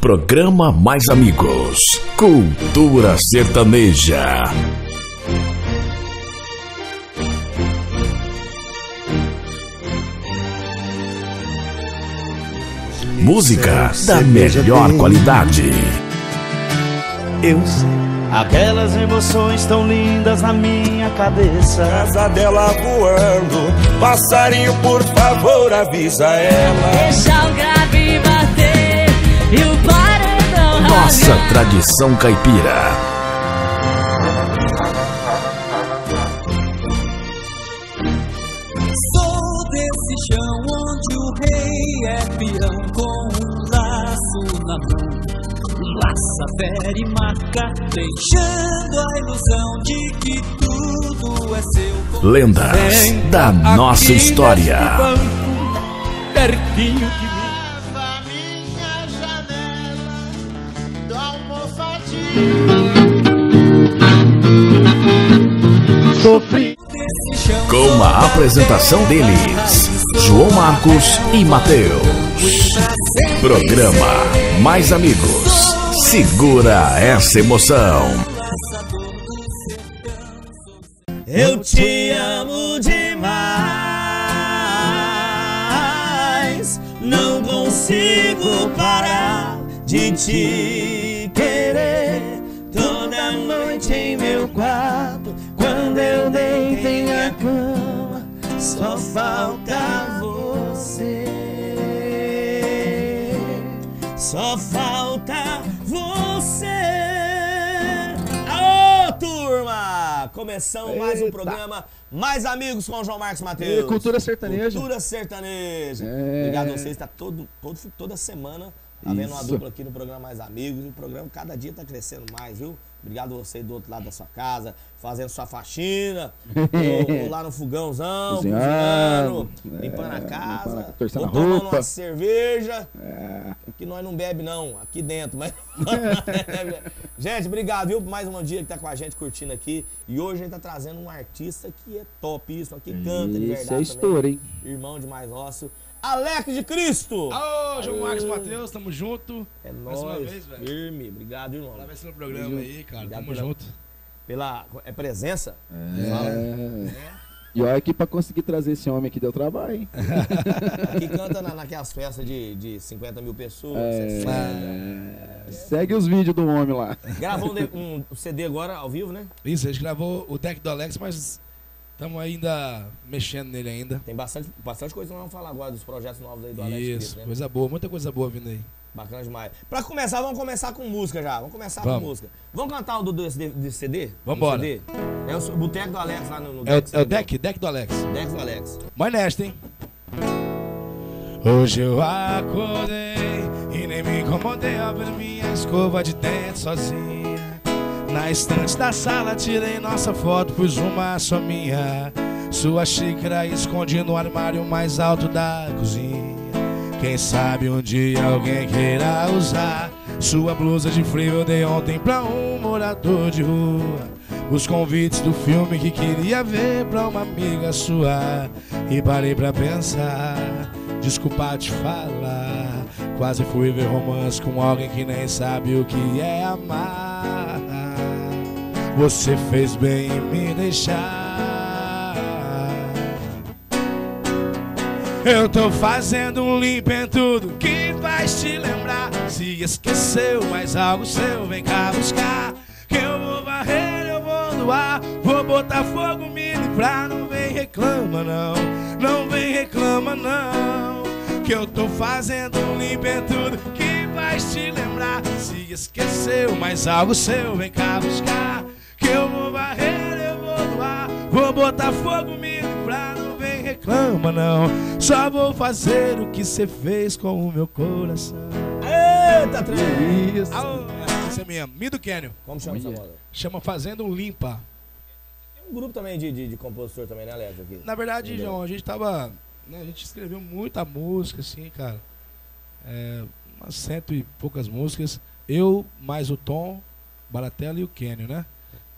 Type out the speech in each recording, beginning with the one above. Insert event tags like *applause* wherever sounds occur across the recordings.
Programa Mais Amigos. Cultura Sertaneja. Música da melhor qualidade. Eu sei. Aquelas emoções tão lindas na minha cabeça. Casa dela voando, passarinho, por favor, avisa ela. Deixa o grave bater e o paredão Nossa tradição caipira. Sou desse chão onde o rei é peão com um laço na mão. Laça, fere e marca, deixando a ilusão de que tudo é seu. Lendas da nossa história. banco, pertinho de Sofri Com a apresentação deles, João Marcos e Matheus. Programa Mais Amigos. Segura essa emoção. Eu te amo demais. Não consigo parar de te. Toda noite em meu quarto, quando eu deito em a cama, só falta você. Só falta você. Aô, turma! Começamos mais um programa Mais Amigos com o João Marcos Matheus. Cultura sertaneja. Cultura sertaneja. É. Obrigado a vocês, tá todo, todo, toda semana tá vendo uma dupla aqui no programa Mais Amigos. O programa cada dia tá crescendo mais, viu? Obrigado a você do outro lado da sua casa, fazendo sua faxina, *laughs* ou, ou lá no fogãozão, Cozinhando, é, limpando a casa, torcendo ou a tomando roupa. uma cerveja. É. Que nós não bebe não, aqui dentro, mas. *laughs* gente, obrigado, viu, mais um dia que tá com a gente curtindo aqui. E hoje a gente tá trazendo um artista que é top, isso, que canta de Isso verdade. é estouro, hein? Irmão demais nosso. Alex de Cristo! Alô, João Marcos Matheus, tamo junto. É Mais uma nóis, vez, velho. firme. Obrigado, irmão. Parabéns pelo programa aí, cara. Obrigado Tamo pela- junto. Pela é presença. É. E olha que pra conseguir trazer esse homem aqui deu trabalho, hein? *laughs* Aqui canta na, naquelas festas de, de 50 mil pessoas. É. 60. Segue os vídeos do homem lá. Gravou um, um CD agora ao vivo, né? Isso, a gente gravou o deck do Alex, mas estamos ainda mexendo nele ainda. Tem bastante, bastante coisa que nós vamos falar agora dos projetos novos aí do Alex Isso, Cristo, né? coisa boa, muita coisa boa vindo aí. Bacana demais. Pra começar, vamos começar com música já. Vamos começar Vamos. com música. Vamos cantar o do, desse, desse CD? Do Vambora. CD? É o Boteco do Alex lá no, no É o, Dex, é o deck, deck do Alex. Dex do Alex. Mas nesta, hein? Hoje eu acordei e nem me incomodei ver minha escova de dente sozinha. Na estante da sala tirei nossa foto, pus uma só minha. Sua xícara escondi no armário mais alto da cozinha. Quem sabe um dia alguém queira usar sua blusa de frio eu dei ontem pra um morador de rua. Os convites do filme que queria ver pra uma amiga sua. E parei pra pensar, desculpa te falar. Quase fui ver romance com alguém que nem sabe o que é amar. Você fez bem em me deixar. Eu tô fazendo um limpo em tudo que faz te lembrar. Se esqueceu mais algo seu, vem cá buscar. Que eu vou varrer, eu vou doar. Vou botar fogo, me livrar. Não vem reclama, não. Não vem reclama, não. Que eu tô fazendo um limpo em tudo que faz te lembrar. Se esqueceu mais algo seu, vem cá buscar. Que eu vou varrer, eu vou doar. Vou botar fogo, me livrar. Não vem reclama, não. Só vou fazer o que você fez com o meu coração. Eita, trem! Isso. Essa é minha, Mido Canyon. Como chama essa moda? Chama Fazendo Limpa. Tem um grupo também de, de, de compositor também, né, Alex? Aqui. Na verdade, Entendeu? João, a gente tava. né, a gente escreveu muita música, assim, cara. É, umas cento e poucas músicas. Eu, mais o Tom, Baratella e o Kenio, né?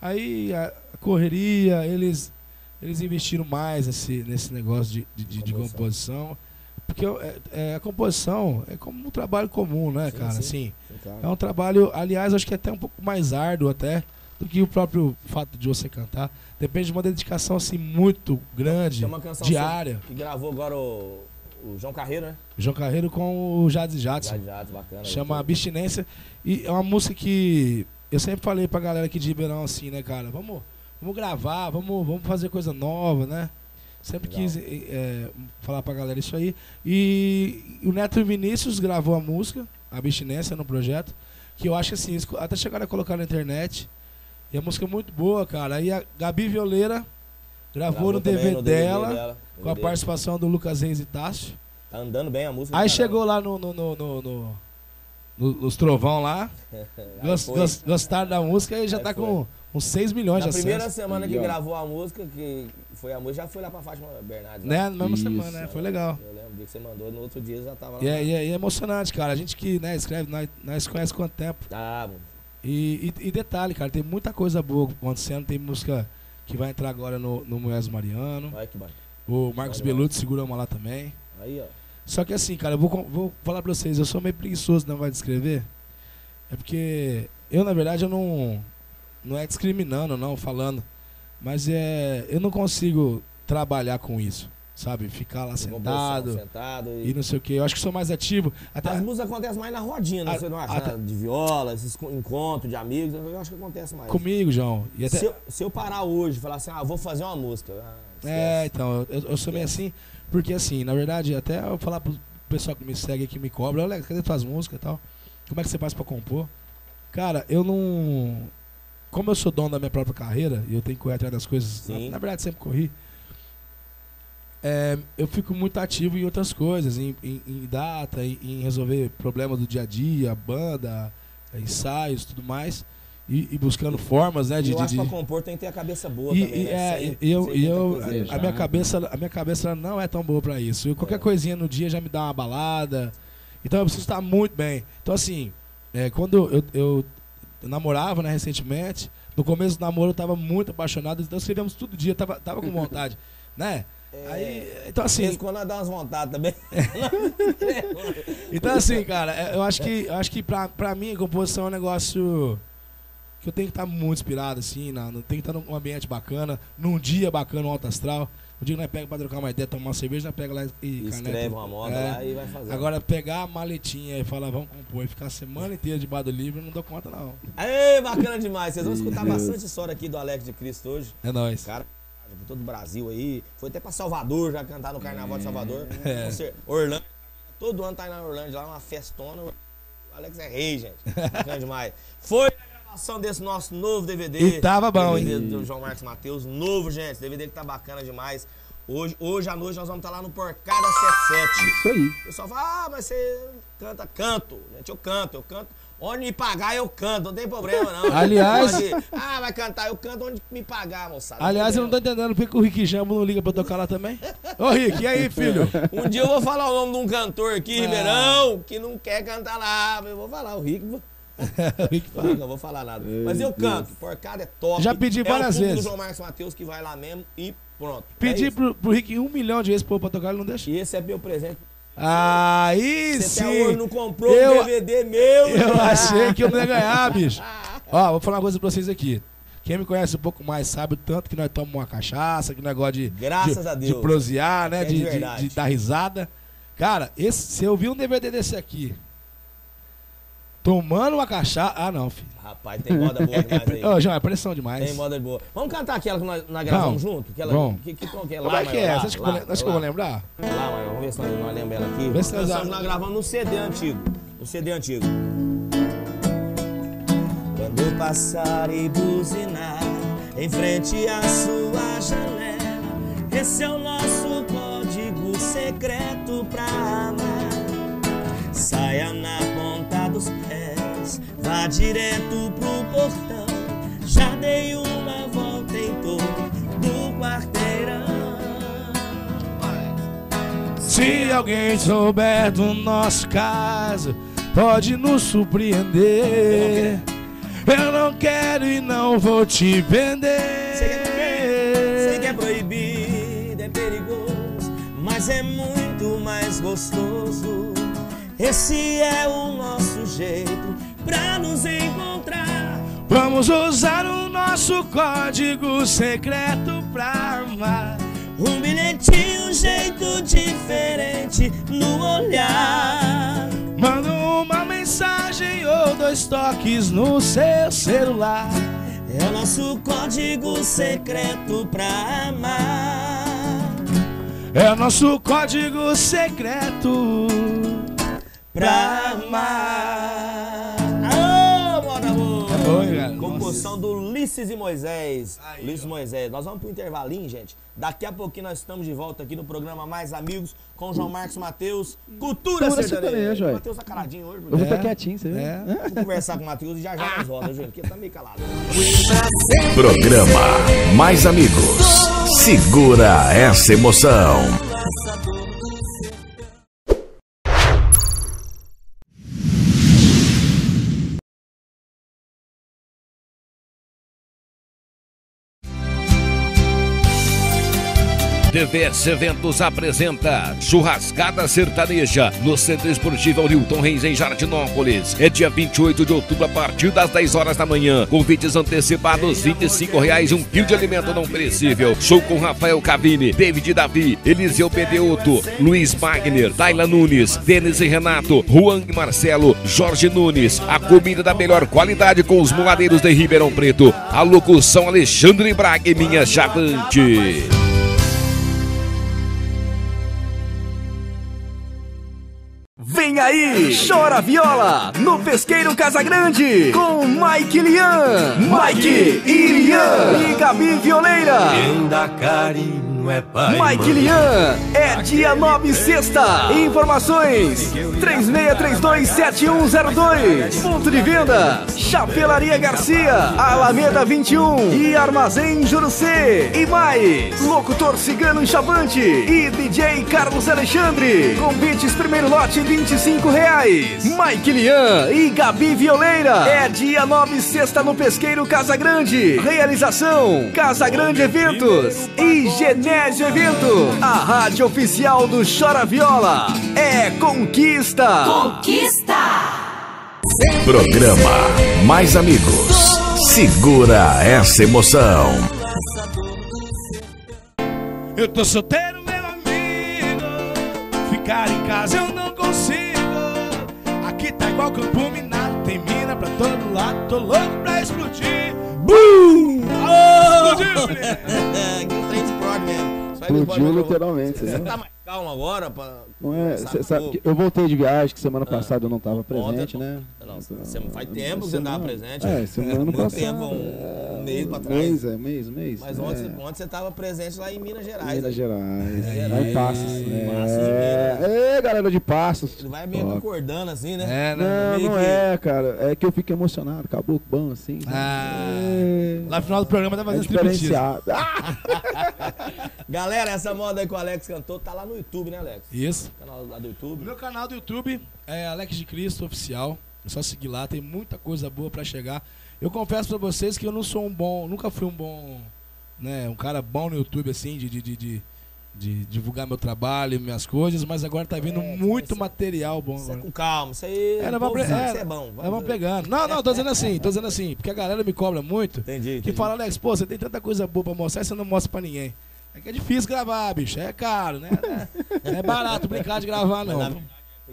Aí a correria, eles, eles investiram mais nesse, nesse negócio de, de, de- Composição. Porque é, é, a composição é como um trabalho comum, né, Sim, cara? sim. Assim, Claro. é um trabalho, aliás, acho que é até um pouco mais árduo até do que o próprio fato de você cantar. Depende de uma dedicação assim muito grande, Tem uma canção diária. que gravou agora o, o João Carreiro, né? João Carreiro com o Jades Jadson. Já, já, bacana. Chama Abstinência. E é uma música que eu sempre falei pra galera aqui de Ribeirão assim, né, cara? Vamos, vamos gravar, vamos, vamos fazer coisa nova, né? Sempre Legal. quis é, falar pra galera isso aí. E o Neto Vinícius gravou a música, Abstinência, no projeto. Que eu acho que assim, até chegaram a colocar na internet. E a música é muito boa, cara. Aí a Gabi Violeira gravou, no, também DVD no DVD dela, com a participação do Lucas Reis e Tássio. Tá andando bem a música. Aí caramba. chegou lá no, no, no, no, nos trovão lá, *laughs* gostaram da música e já Aí tá foi. com uns 6 milhões Na de primeira acessos. semana que ó. gravou a música, que foi a música, já foi lá pra Fátima Bernardes. Né? Na mesma Isso. semana, né? Foi legal. Eu lembro, que você mandou, no outro dia já tava lá. E é, e é- e é emocionante, cara. A gente que né, escreve, nós, nós conhece quanto tempo. Ah, mano. E, e- e detalhe, cara, tem muita coisa boa acontecendo. Tem música que vai entrar agora no, no Moés Mariano. olha que bacana. O Marcos. Beluto segura uma lá também. Aí, ó. Só que assim, cara, eu vou, vou falar pra vocês, eu sou meio preguiçoso na hora de escrever. É porque eu, na verdade, eu não. Não é discriminando, não, falando. Mas é. Eu não consigo trabalhar com isso. Sabe? Ficar lá sentado sentado e e... não sei o que. Eu acho que sou mais ativo. Até, As músicas acontecem mais na rodinha, né? Você não acha? até-? De viola, esses co- encontros de amigos, eu acho que acontece mais. comigo, João. Até, Se, eu, se eu parar hoje e falar assim, ah, vou fazer uma música. Ah, É, então, eu, eu sou meio assim, porque assim, na verdade, até eu falar pro pessoal que me segue, que me cobra, olha, cadê tuas músicas e tal? Como é que você faz pra compor? Cara, eu não. Como eu sou dono da minha própria carreira, e eu tenho que correr atrás das coisas, na, na verdade sempre corri, é, eu fico muito ativo em outras coisas, em, em- em data, em, em resolver problemas do dia a dia, banda, ensaios tudo mais, e, e buscando formas, né, de. eu de- acho que de- pra compor tem que ter a cabeça boa e, também, e, né? é, Sem- e eu, sem eu a minha cabeça, a minha cabeça não é tão boa pra isso. Eu, qualquer É. coisinha no dia já me dá uma balada. Então eu preciso estar muito bem. Então assim, é, quando eu, eu namorava, né, recentemente, no começo do namoro eu tava muito apaixonado, então escrevíamos todo dia, tava, tava com vontade, *laughs* né? Aí, então assim, quando nós dá umas vontades também. *laughs* então assim, cara, é, eu acho que eu acho que pra, pra mim a composição é um negócio que eu tenho que estar muito inspirado assim, na, tem que estar num ambiente bacana, num dia bacana, um alto astral. O dia que nós pega pra trocar uma ideia, tomar uma cerveja, nós pega lá e, E caneta. escreve uma moda É. lá e vai fazer. Agora pegar a maletinha e falar, vamos compor e ficar a semana inteira debaixo do livro, eu não dou conta não. Ei, bacana demais. Vocês vão escutar bastante história aqui do Alex de Cristo hoje. É nóis. Cara, por todo o Brasil aí. Foi até pra Salvador já cantar no Carnaval de Salvador. É. Orlando. Todo ano tá aí na Orlândia lá, uma festona. O Alex é rei, gente. *laughs* Bacana demais. Foi a gravação desse nosso novo DVD. E tava bom, DVD hein? do João Marcos Matheus. Novo, gente. DVD que tá bacana demais. Hoje, hoje à noite nós vamos estar lá no Porcada 77. Isso aí. O pessoal fala, ah, mas você canta, canto. Gente, eu canto, eu canto. Onde me pagar, eu canto, não tem problema, não. *laughs* Aliás- ah, vai cantar, eu canto onde me pagar, moçada. Aliás, eu tem não tô entendendo por que o Rick Jambo não liga pra eu tocar lá também. Ô Rick, e aí, *laughs* filho? Um dia eu vou falar o nome de um cantor aqui, Ah. Ribeirão, que não quer cantar lá. Eu vou falar, o Rick. O *laughs* Rick fala. Não vou falar nada. Mas eu canto, porcada é top. Já pedi várias é o público vezes. do João Marcos Matheus que vai lá mesmo e pronto. Pedi é pro, pro Rick um milhão de vezes pôr pra tocar, ele não deixa. E esse é meu presente. Aí Você sim! até hoje não comprou Eu- o DVD meu. Eu né? achei que eu não ia ganhar, *laughs* bicho. Ó, vou falar uma coisa pra vocês aqui. Quem me conhece um pouco mais sabe o tanto que nós tomamos uma cachaça, que gosta de, Graças de, a de Deus. prosear, né? É de, de de- de dar risada. Cara, esse, se eu vi um DVD desse aqui, tomando uma cachaça. Ah, não, filho. Rapaz, tem moda boa demais aí. *laughs* Ô, João, é pressão demais. Tem moda boa. Vamos cantar aquela que nós, nós gravamos Vamos. junto? Aquela, Vamos. Que, que tom que é lá, Como é que é? Lá, Você acha que, eu lá, vou lem- acha que eu vou lembrar? Lá, Maior, vamos ver se nós, nós lembramos ela aqui. Vê se nós- que nós gravamos no CD antigo. No CD antigo. Quando passar e buzinar em frente à sua janela, esse é o nosso código secreto pra amar. Saia na vá direto pro portão. Já dei uma volta em torno do quarteirão. Se alguém souber do nosso caso, pode nos surpreender. Eu não quero e não vou te vender. Sei que é proibido, é perigoso, mas é muito mais gostoso. Esse é o nosso jeito pra nos encontrar. Vamos usar o nosso código secreto pra amar. Um bilhetinho, um jeito diferente no olhar. Manda uma mensagem ou dois toques no seu celular. É o nosso código secreto pra amar. É o nosso código secreto. Pra amar. Composição do Ulisses e Moisés. Aí, Ulisses e ó. Moisés. Nós vamos pro intervalinho, gente. Daqui a pouquinho nós estamos de volta aqui no programa Mais Amigos com o João Marcos Matheus. Cultura Cultura sertaneja. Matheus tá caladinho hoje, Eu vou ficar É. quietinho, você viu? É. Vou conversar com o Matheus e já já nós volta, gente, porque tá meio calado. Programa Mais Amigos. Segura essa emoção. TVS Eventos apresenta Churrascada Sertaneja no Centro Esportivo Newton Reis em Jardinópolis. É dia 28 de outubro a partir das 10 horas da manhã. Convites antecipados 25 reais um quilo de alimento não perecível. Show com Rafael Cavini, David Davi, Eliseu Pedeuto, Luiz Magner, Daila Nunes, Denis e Renato, Juan e Marcelo, Jorge Nunes. A comida da melhor qualidade com os moladeiros de Ribeirão Preto. A locução Alexandre Braga e minha Chavante. Vem aí, chora viola no Pesqueiro Casagrande com Mike Lian, Mike e Lian e Gabi Violeira. Quem dá carinho é pai. Mike Lian é dia 9 sexta. Informações 36327102. Ponto de venda Chapelaria Garcia, Alameda 21 e Armazém Jurucê. E mais, locutor Cigano Chavante e DJ Carlos Alexandre. Convites primeiro lote 25 reais. Mike Lian e Gabi Violeira. É dia 9 sexta no Pesqueiro Casa Grande. Realização Casa Grande Eventos e Genésio Evento. A rádio oficial do Chora Viola é Conquista. Programa Mais Amigos. Segura essa emoção. Eu tô solteiro, meu amigo. Ficar em casa eu não consigo. Aqui tá igual campo minado. Tem mina pra todo lado. Tô louco pra explodir. Bum! Explodiu, *laughs* menino. Explodiu literalmente, Você né? tá mais calmo agora? Pra... Não é, sabe eu voltei de viagem, que semana passada eu não estava presente, né? Não, você faz tempo que você não tava presente. É, semana Muito passada. tempo, um- um mês pra trás. Mês, é, mês, mês. Mas é. ontem, ontem você tava presente lá em Minas Gerais. Minas né? Gerais. Lá em Passos. Passos de É, é, galera de Passos. Ele vai meio concordando assim, né? É, né? Não, meio não que- é, cara. É que eu fico emocionado. Acabou com bom assim. Ah. É, Lá no final do programa tá é fazendo striptease. diferenciado. Ah, *laughs* Galera, essa moda aí que o Alex cantou tá lá no YouTube, né, Alex? Isso. Canal lá do YouTube. Meu canal do YouTube é Alex de Cristo Oficial. É só seguir lá, tem muita coisa boa pra chegar. Eu confesso pra vocês que eu não sou um bom, nunca fui um bom, né, um cara bom no YouTube assim, de, de, de, de- de divulgar meu trabalho, minhas coisas, mas agora tá vindo É, muito isso- material bom. Isso é com calma, isso aí. É, povo vamos, é, que é bom. nós vamos pegando. Não, não, tô dizendo assim, tô dizendo assim, porque a galera me cobra muito. Entendi. Que entendi. fala, Alex, pô, você tem tanta coisa boa pra mostrar você não mostra pra ninguém. É que é difícil gravar, bicho. É caro, né? Não é barato brincar de gravar, não.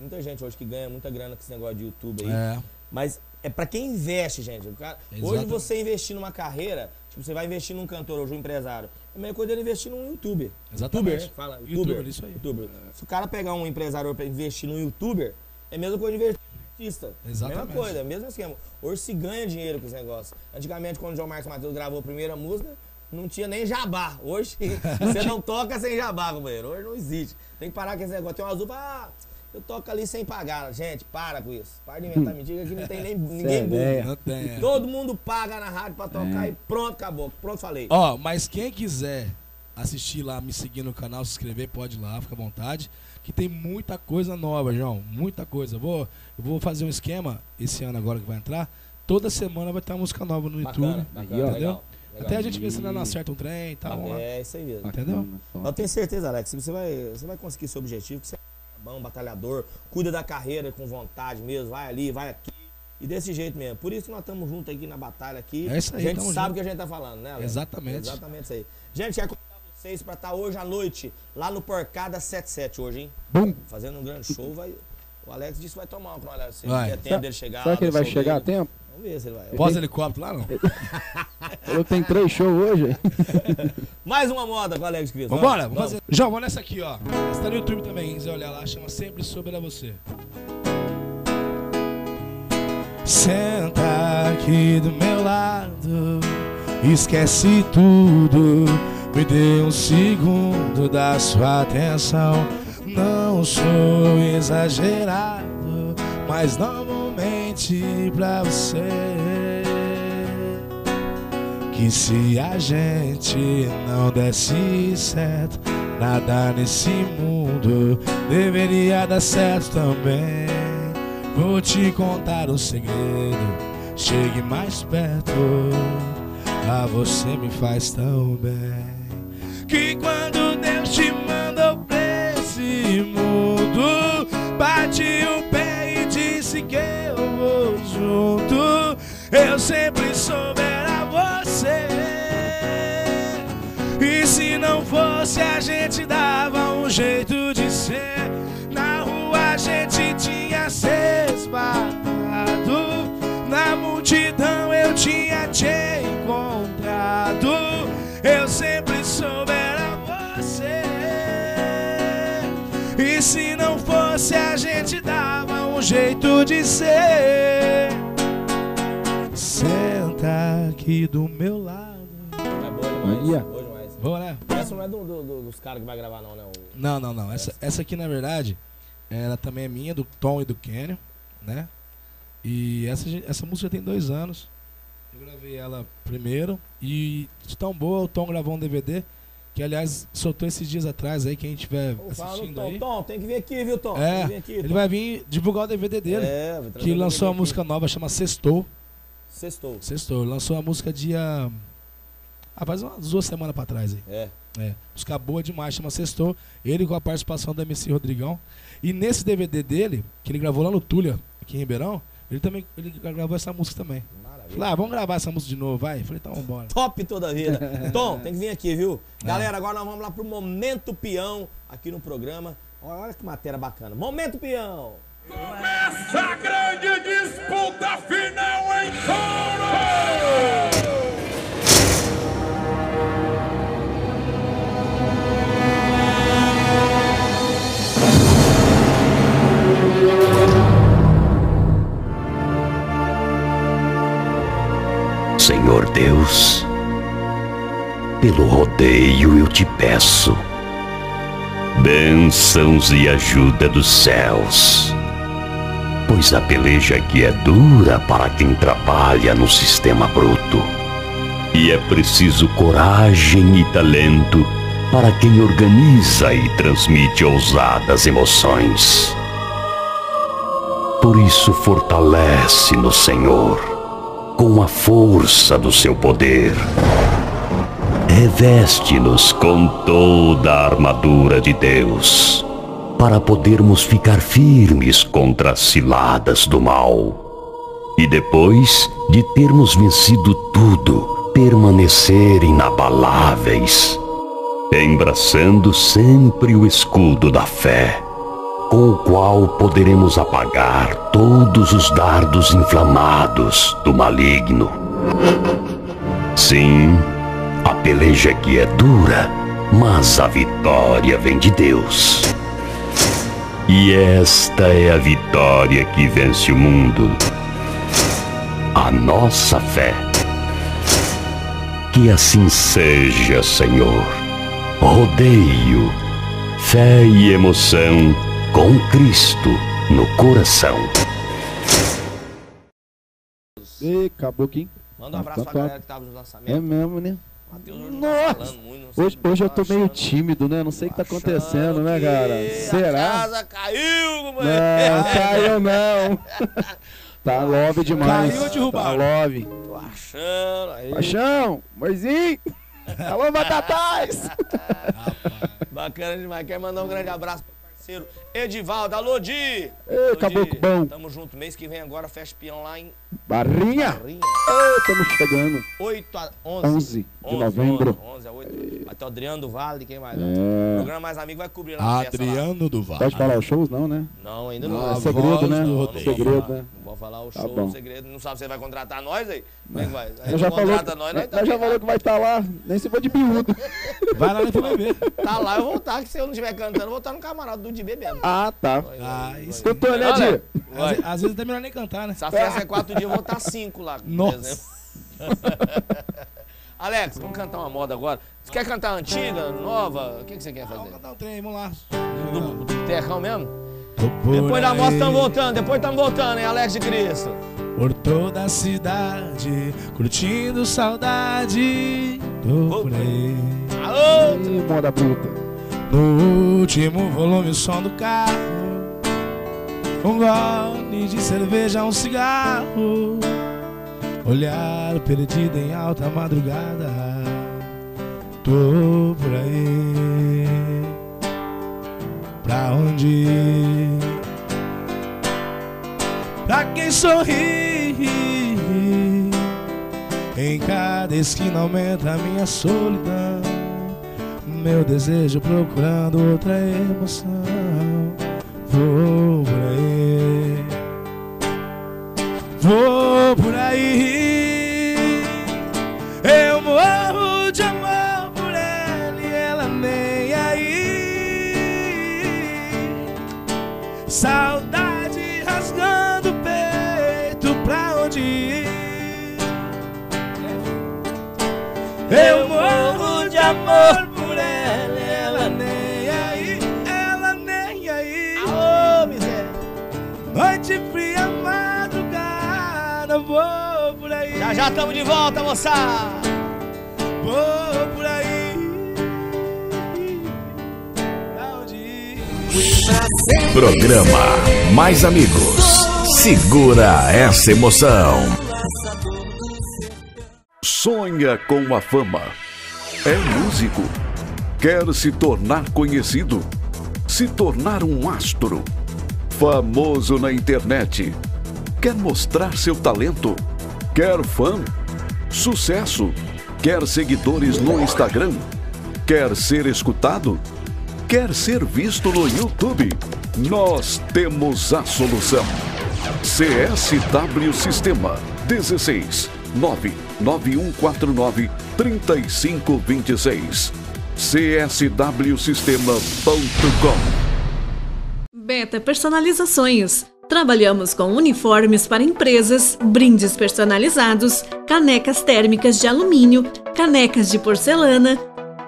Tem muita gente hoje que ganha muita grana com esse negócio de YouTube aí. É. Mas é pra quem investe, gente. Cara- hoje você investir numa carreira, tipo, você vai investir num cantor hoje, um empresário. É a mesma coisa dele investir num youtuber. Exatamente. Youtuber, né? Fala, youtuber. Youtuber, isso aí. Youtuber. Se o cara pegar um empresário pra investir num youtuber, é a mesma coisa de investir num artista. Exatamente. Mesma coisa, é mesmo esquema. Hoje se ganha dinheiro com os negócios. Antigamente, quando o João Marcos Matheus gravou a primeira música, não tinha nem jabá. Hoje *laughs* você *laughs* não toca sem jabá, companheiro. Hoje não existe. Tem que parar com esse negócio. Tem um azul pra. Eu toco ali sem pagar. Gente, para com isso. Para de inventar mentira que não tem nem *laughs* ninguém burro. ideia. Não tem. é. Todo mundo paga na rádio pra tocar e pronto, acabou. Pronto, falei. Ó, mas quem quiser assistir lá, me seguir no canal, se inscrever, pode ir lá, fica à vontade. Que tem muita coisa nova, João. Muita coisa. Eu vou, eu vou fazer um esquema esse ano agora que vai entrar. Toda semana vai ter uma música nova no Bacana, YouTube. bacana, entendeu? legal. Até a gente vê se não acerta um trem e tal. É isso aí mesmo. Entendeu? Eu tenho certeza, Alex, que você vai, você vai conseguir seu objetivo, que você é bom, batalhador, cuida da carreira com vontade mesmo, vai ali, vai aqui. E desse jeito mesmo. Por isso que nós estamos juntos aqui na batalha aqui. É isso aí, A gente sabe junto. o que a gente tá falando, né, Alex? Exatamente. Exatamente isso aí. Gente, quero convidar vocês pra estar hoje à noite, lá no Porcada 77 hoje, hein? Bum. Fazendo um grande show, vai. O Alex disse que vai tomar uma com o Alex. Se Vai. ele quer tempo dele chegar. Será que ele vai chegar a dele. tempo? Vamos ver se ele vai. Pós-helicóptero lá não. *laughs* Eu tenho três shows hoje. *laughs* Mais uma moda com o Alex Cris. Vambora, vamos fazer. João, vamos nessa aqui, ó. Essa tá no YouTube também, quiser olhar lá, chama Sempre Sobre a Você. Senta aqui do meu lado, esquece tudo. Me dê um segundo da sua atenção. Não sou exagerado, mas normalmente pra você. Que se a gente não desse certo, nada nesse mundo deveria dar certo também. Vou te contar um segredo, chegue mais perto, a você me faz tão bem. Que quando Deus te mandou pra esse mundo, bate o pé e disse que. Eu sempre souberá você. E se não fosse, a gente dava um jeito de ser. Na rua a gente tinha se esbarrado. Na multidão eu tinha te encontrado. Eu sempre souberá você. E se não fosse, a gente dava um jeito de ser. Senta aqui do meu lado. É boa demais. Olha. Boa demais. Bora. Essa não é do- do- do- dos caras que vai gravar, não, né? O- Não, não, não. Essa, essa aqui, na verdade, ela também é minha, do Tom e do Kenny, né? E essa, essa música já tem dois anos. Eu gravei ela primeiro. E de tão boa, o Tom gravou um DVD. Que, aliás, soltou esses dias atrás aí, quem estiver Ô, fala no assistindo Tom. aí. Tom, tem que vir aqui, viu, Tom? É, tem que vir aqui, ele Tom. vai vir divulgar o DVD dele. É, que lançou uma música nova, chama Sextou. Sextou. Sextou. Lançou a música dia. Ah, faz umas duas semanas pra trás aí. É. É, música boa demais, chama Sextou. Ele com a participação do MC Rodrigão. E nesse DVD dele, que ele gravou lá no Tulha, aqui em Ribeirão, ele também ele gravou essa música também. Maravilha. Falei, ah, vamos gravar essa música de novo, vai. Falei, então vambora. *laughs* Top toda a vida. *laughs* Tom, tem que vir aqui, viu? É. Galera, agora nós vamos lá pro Momento Peão aqui no programa. Olha, olha que matéria bacana. Momento Peão. Essa grande disputa final! Senhor Deus, pelo rodeio eu te peço, bênçãos e ajuda dos céus, pois a peleja aqui é dura para quem trabalha no sistema bruto, e é preciso coragem e talento para quem organiza e transmite ousadas emoções. Por isso, fortalece-nos, Senhor com a força do seu poder. Reveste-nos com toda a armadura de Deus, para podermos ficar firmes contra as ciladas do mal. E depois de termos vencido tudo, permanecer inabaláveis, embraçando sempre o escudo da fé com o qual poderemos apagar todos os dardos inflamados do maligno. Sim, a peleja aqui é dura, mas a vitória vem de Deus. E esta é a vitória que vence o mundo. A nossa fé. Que assim seja, Senhor. Rodeio, fé e emoção com Cristo no coração. Ih, acabou aqui. Manda um abraço Tá pra top. galera que tava nos É lançamentos. mesmo, né? Matheus hoje não Nossa! tá muito. não sei Hoje, hoje eu tá tô meio tímido, né? Não sei o que tá acontecendo, né, cara? A Será? casa caiu, Não, companheiro. caiu não. *laughs* Tá love demais. Caiu derrubaram? Tá love. Tô achando. Aí. Paixão, amorzinho. *laughs* Alô, Batatais. Bacana demais. Quero mandar um grande abraço pro parceiro Edivaldo. Alô, Di! Ei, caboclo bom. Tamo junto. Mês que vem agora, fecha peão lá em Barrinha. Barrinha. Ei, Estamos chegando. 8 a 11. 11 de novembro. 11, 11 a 8. Vai ter o Adriano do Vale, quem mais? O É. programa Mais Amigo vai cobrir lá festa lá. Adriano do Vale. Pode falar os shows, não, né? Não, ainda Não, não. é segredo, né? Não, não Segredo, falar. né? Não vou falar o Tá show, bom. o segredo. Não sabe se você vai contratar nós aí? Como é que vai? Aí já não falou, contrata nós, nós tá nós já ferrado. falou que vai estar lá, nem se for de biúdo. Vai lá e vai ver. Tá lá, eu vou estar, que se eu não estiver cantando, eu vou estar no camarada do de bebendo. Ah, tá. Ah, isso. Escutou, né, Di? Às, às vezes até melhor nem cantar, né? Essa festa é quatro dias, eu vou estar cinco lá. Nossa. *laughs* Alex, vamos cantar uma moda agora. Você quer cantar antiga, nova? O que, que você quer Vamos fazer? cantar um trem, vamos lá. Do, do Terrão mesmo? Depois da aí, estamos voltando, depois estamos voltando, hein, Alex de Cristo? Por toda a cidade, curtindo saudade. Tô por aí. Alô! Moda bruta. No último volume, o som do carro. Um gole de cerveja, um cigarro. Olhar perdido em alta madrugada. Tô por aí. Pra onde? Pra quem sorri. Em cada esquina aumenta a minha solidão. Meu desejo procurando outra emoção. Vou por aí. Vou por aí. Eu morro de amor por ela e ela nem aí. Saudade vou por aí. Já já estamos de volta, moçada! Vou por aí. Programa Mais Amigos. Segura essa emoção. Sonha com a fama. É músico. Quer se tornar conhecido. Se tornar um astro. Famoso na internet. Quer mostrar seu talento. Quer fã. Sucesso. Quer seguidores no Instagram. Quer ser escutado. Quer ser visto no YouTube. Nós temos a solução. CSW Sistema 16 99149 3526 cswsistema.com Beta Personalizações. Trabalhamos com uniformes para empresas, brindes personalizados, canecas térmicas de alumínio, canecas de porcelana,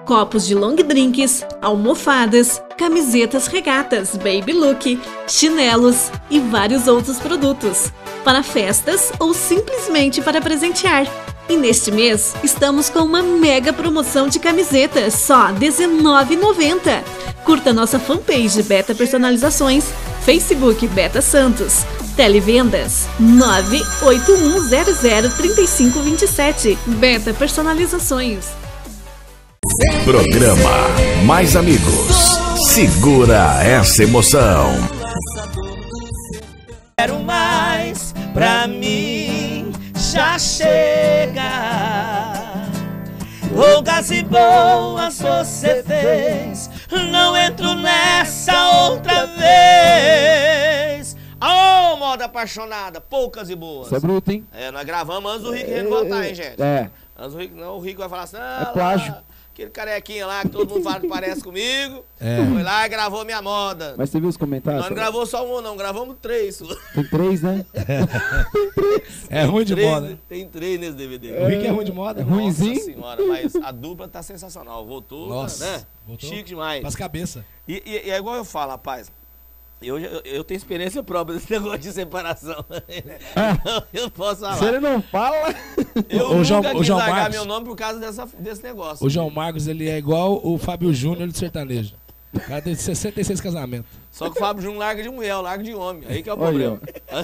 copos de long drinks, almofadas, camisetas regatas, baby look, chinelos e vários outros produtos. Para festas ou simplesmente para presentear. E neste mês estamos com uma mega promoção de camisetas, só R$ 19,90. Curta nossa fanpage Beta Personalizações, Facebook Beta Santos, Televendas 981003527. Beta Personalizações. Programa Mais Amigos. Segura essa emoção. Quero mais pra mim, já chega. Poucas e boas você fez, não entro nessa outra vez. Ô, moda apaixonada, poucas e boas. Isso é bruto, hein? É, nós gravamos antes do Rick Reno voltar, hein, gente? É. Antes do Rick, não, o Rico vai falar assim, ah, É plágio. lá, aquele carequinha lá que todo mundo fala que parece comigo. É. Foi lá e gravou minha moda. Mas você viu os comentários? Nós não gravou só um, não, gravamos três. Tem três, né? *laughs* É ruim de Três, moda. né? Tem três nesse DVD. O Rick é ruim de moda? É ruinzinho? Nossa senhora, mas a dupla tá sensacional. Voltou, Nossa, né? voltou? Chique demais. Pras cabeça. E, e- e é igual eu falo, rapaz. Eu, eu, eu tenho experiência própria desse *laughs* negócio de separação. Então, *laughs* eu posso falar. Se ele não fala. Eu *laughs* Ô, nunca João- quis João largar Marcos. meu nome por causa dessa, desse negócio. O João Marcos, ele é igual o Fábio Júnior do sertanejo. O cara tem 66 casamentos. Só que o Fábio Júnior larga de mulher, eu largo de homem. Aí que é o problema. ó.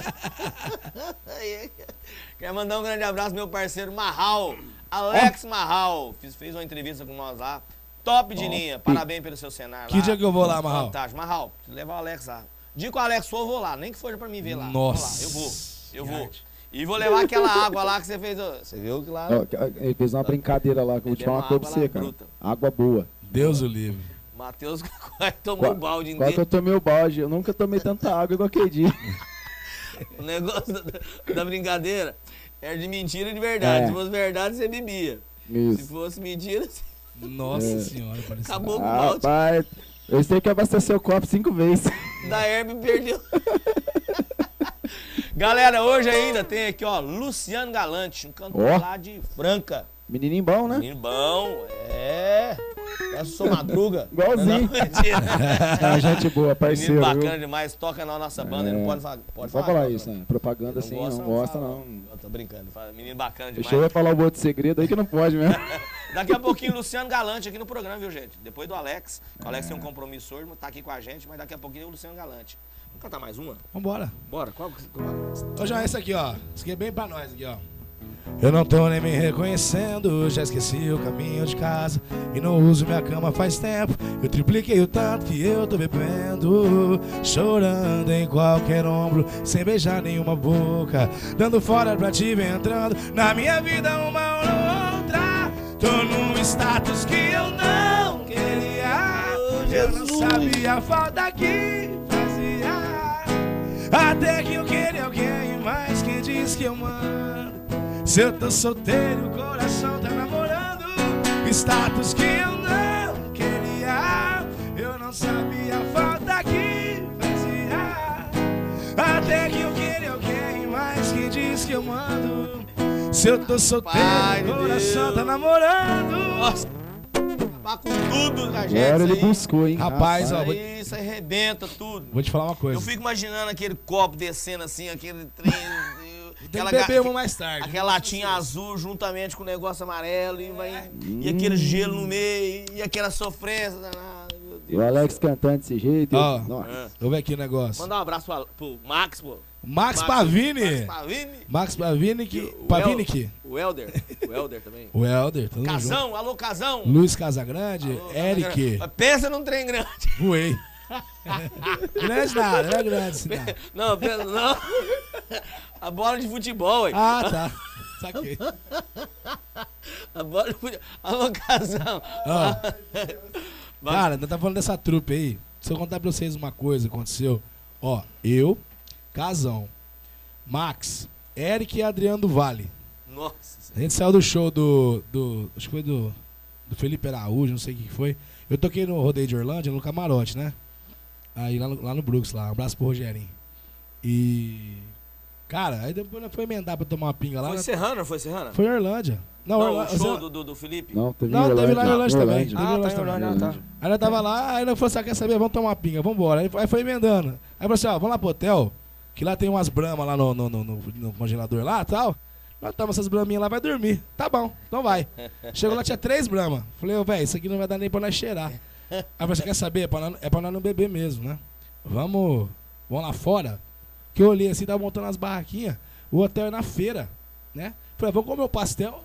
Quero mandar um grande abraço meu parceiro Marral, Alex Marral. Fiz, fez uma entrevista com nós lá. Top de linha. Parabéns pelo seu cenário. Que dia que eu vou lá, Marral? Fantástico. Marral, levar o Alex lá. Que o Alex for, eu vou lá. Nem que for pra mim ver lá. Nossa. Vou lá. Eu vou. Eu vou. E vou levar aquela água lá que você fez. Você viu que lá. Ele fez uma brincadeira lá, que eu vou te falar uma coisa pra você, cara. Água boa. Deus o livre. Matheus quase *laughs* tomou um balde Quase que inteiro. eu tomei o balde. Eu nunca tomei tanta água igual aquele dia. *laughs* O negócio da, da brincadeira era de mentira e de verdade. É. Se fosse verdade, você bebia. Isso. Se fosse mentira, você Nossa É. senhora, parece. acabou com o balde. Rapaz, eu sei que abastecer o copo cinco vezes. Da Herb perdeu. Galera, hoje ainda tem aqui, ó, Luciano Galante, um cantor Ó. lá de Franca. Menininho bom, né? Menino bom, é. Eu sou madruga. Igualzinho. Não. *laughs* É, gente boa, parceiro, Menino bacana viu? demais, toca na nossa banda, É. ele não pode, pode Não pode falar. falar não, isso, não. né? Propaganda assim, gosta, não gosta, não. Eu tô brincando, menino bacana demais. Deixa eu falar um outro segredo aí que não pode mesmo. *laughs* Daqui a pouquinho, Luciano Galante aqui no programa, viu, gente? Depois do Alex. O Alex tem um compromisso hoje, tá aqui com a gente, mas daqui a pouquinho o Luciano Galante. Vamos cantar mais uma? Vambora. Bora, qual que qual- Ô, João, esse aqui, ó. Isso aqui é bem pra nós aqui, ó. Eu não tô nem me reconhecendo, já esqueci o caminho de casa e não uso minha cama faz tempo. Eu tripliquei o tanto que eu tô bebendo, chorando em qualquer ombro, sem beijar nenhuma boca, dando fora pra te ver entrando na minha vida uma ou outra. Tô num status que eu não queria, eu não sabia a falta que fazia. Até que eu queria alguém, mas quem diz que eu mando? Se eu tô solteiro, o coração tá namorando. Status que eu não queria, eu não sabia a falta que fazia. Até que eu queria alguém, mas quem diz que eu mando? Se eu tô solteiro, coração Deus. tá namorando. Nossa, acabar com tudo da gente. Agora ele buscou, hein? Rapaz, ó, Isso vou, aí, isso aí arrebenta tudo. vou te falar uma Eu coisa. fico imaginando aquele copo descendo assim, aquele trem. Tem aquela que beber uma mais tarde. Aquela latinha azul juntamente com o negócio amarelo e vai. E aquele gelo no meio, e aquela sofrência danada, E o Alex cantando desse jeito. Ó. eu- Nossa. É. Vou ver aqui o negócio. Mandar um abraço pro Max, pô. Max Pavini. Max Pavini. Max Pavini que. O Pavini que. O Helder. O Helder também. *laughs* O Helder, junto. Casão, alô, Casão. Luiz Casagrande, Alô, Eric. Mas Pensa num trem grande. *laughs* Voei. *laughs* grande nada, não é grande esse. Não, pensa, não. A bola de futebol, ué. Ah, tá. Saquei. A bola de futebol. Alô, Casão. Ó, cara, nós tá falando dessa trupe aí. Se eu contar pra vocês uma coisa que aconteceu. Ó, eu, Casão, Max, Eric e Adriano do Vale. Nossa. A gente saiu do show do. do acho que foi do. Do Felipe Araújo, não sei o que foi. Eu toquei no Rodeio de Orlândia, no camarote, né? Aí lá no, lá no Brooks, lá. Um abraço pro Rogerinho. E. Cara, aí depois foi emendar pra tomar uma pinga lá. Foi né? Serrana, foi Serrana? Foi em Orlândia. Não, Não, Orla- o show do, do, do Felipe? Não, teve Não, teve lá em Orlândia também. Orlândia. Teve Ah, tá Orlândia em também. Orlândia, ah, tá. Aí nós tava lá, aí nós falou assim, ah, quer saber, vamos tomar uma pinga, vambora. Aí, aí foi emendando. Aí falou assim, ó, vamos lá pro hotel, que lá tem umas bramas lá no, no, no, no- congelador lá e tal. Nós tomamos essas braminhas lá, vai dormir. Tá bom, então vai. Chegou lá, tinha três bramas. Falei, ô, velho, isso aqui não vai dar nem pra nós cheirar. Aí você quer saber, é pra, nós, é pra nós não beber mesmo, né? Vamos, vamos lá fora. Que eu olhei assim, tava montando as barraquinhas. O hotel é na feira, né? Falei, vamos comer o pastel,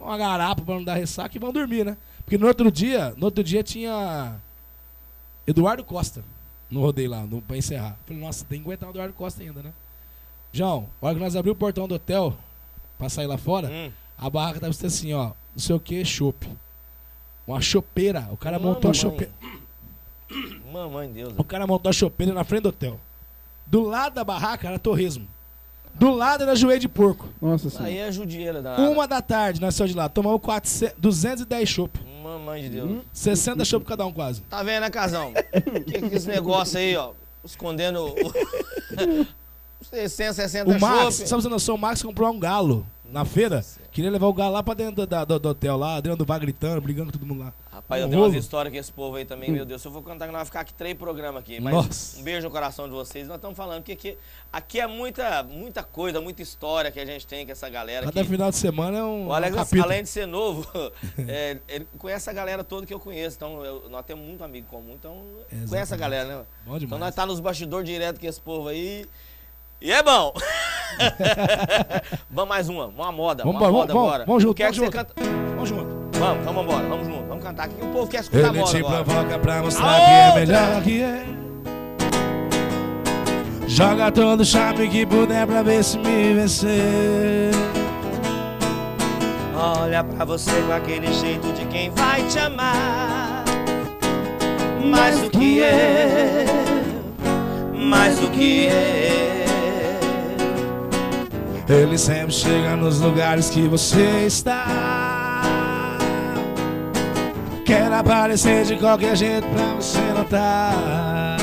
uma garapa pra não dar ressaca e vamos dormir, né? Porque no outro dia, no outro dia tinha Eduardo Costa no rodeio lá, no, pra encerrar. Falei, nossa, tem que aguentar o Eduardo Costa ainda, né? João, a hora que nós abrimos o portão do hotel pra sair lá fora, Hum. a barraca tava assim, ó, não sei o que, chopp. Uma chopeira. O cara montou a chopeira. Mamãe Deus. O cara montou a chopeira na frente do hotel. Do lado da barraca era torresmo. Do lado era joelho de porco. Nossa Aí senhora. é judieira da. Uma da tarde, nós saímos de lá. Tomamos 400, 210 chopp. Mamãe de Deus. 60 chopp cada um quase. Tá vendo, né, Casão? *laughs* que, que esse negócio aí, ó? Escondendo o. *laughs* 660 O Max, chopp. sabe você noção, o Max comprou um galo na feira. Queria levar o galo lá pra dentro da- do, do hotel lá, Adriano do gritando, brigando com todo mundo lá. Rapaz, eu Um tenho umas histórias com esse povo aí também, meu Deus. Se eu for contar, nós vamos ficar aqui três programas aqui. Mas Nossa. um beijo no coração de vocês. Nós estamos falando que aqui, aqui é muita, muita coisa, muita história que a gente tem com essa galera Cada aqui. final de semana é um, O Alex, um capítulo. além de ser novo, *laughs* é, ele conhece a galera toda que eu conheço. Então, eu- nós temos muito amigo comum, então conhece a Exatamente. galera, né? Bom Então demais. nós tá nos bastidores direto com esse povo aí. E é bom. *laughs* vamos mais uma, uma moda. Vamos uma moda vamos, agora. vamos junto, Quer vamos que junto. você canta? Vamos junto. Vamos, então vamos embora, vamos junto. Vamos cantar aqui. O povo quer escutar a Ele moda te agora. provoca pra mostrar A que é melhor que é. Joga todo o charme que puder pra ver se me vencer. Olha pra você com aquele jeito de quem vai te amar. Mais do que eu, mais do que eu. Ele sempre chega nos lugares que você está. Quer aparecer de qualquer jeito pra você notar.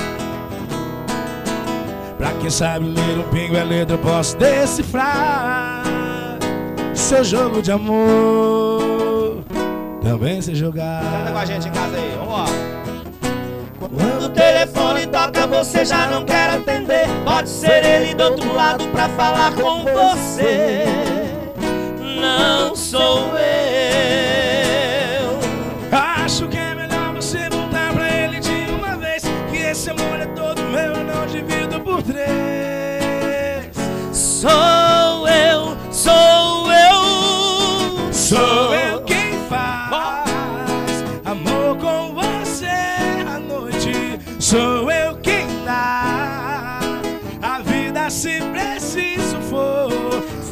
Pra quem sabe ler um pingo é letra, eu posso decifrar. Seu jogo de amor também se jogar. Canta com a gente em casa aí, vambora. Quando o telefone toca, você já não quer atender. Pode ser ele do outro lado pra falar com você. Não sou eu.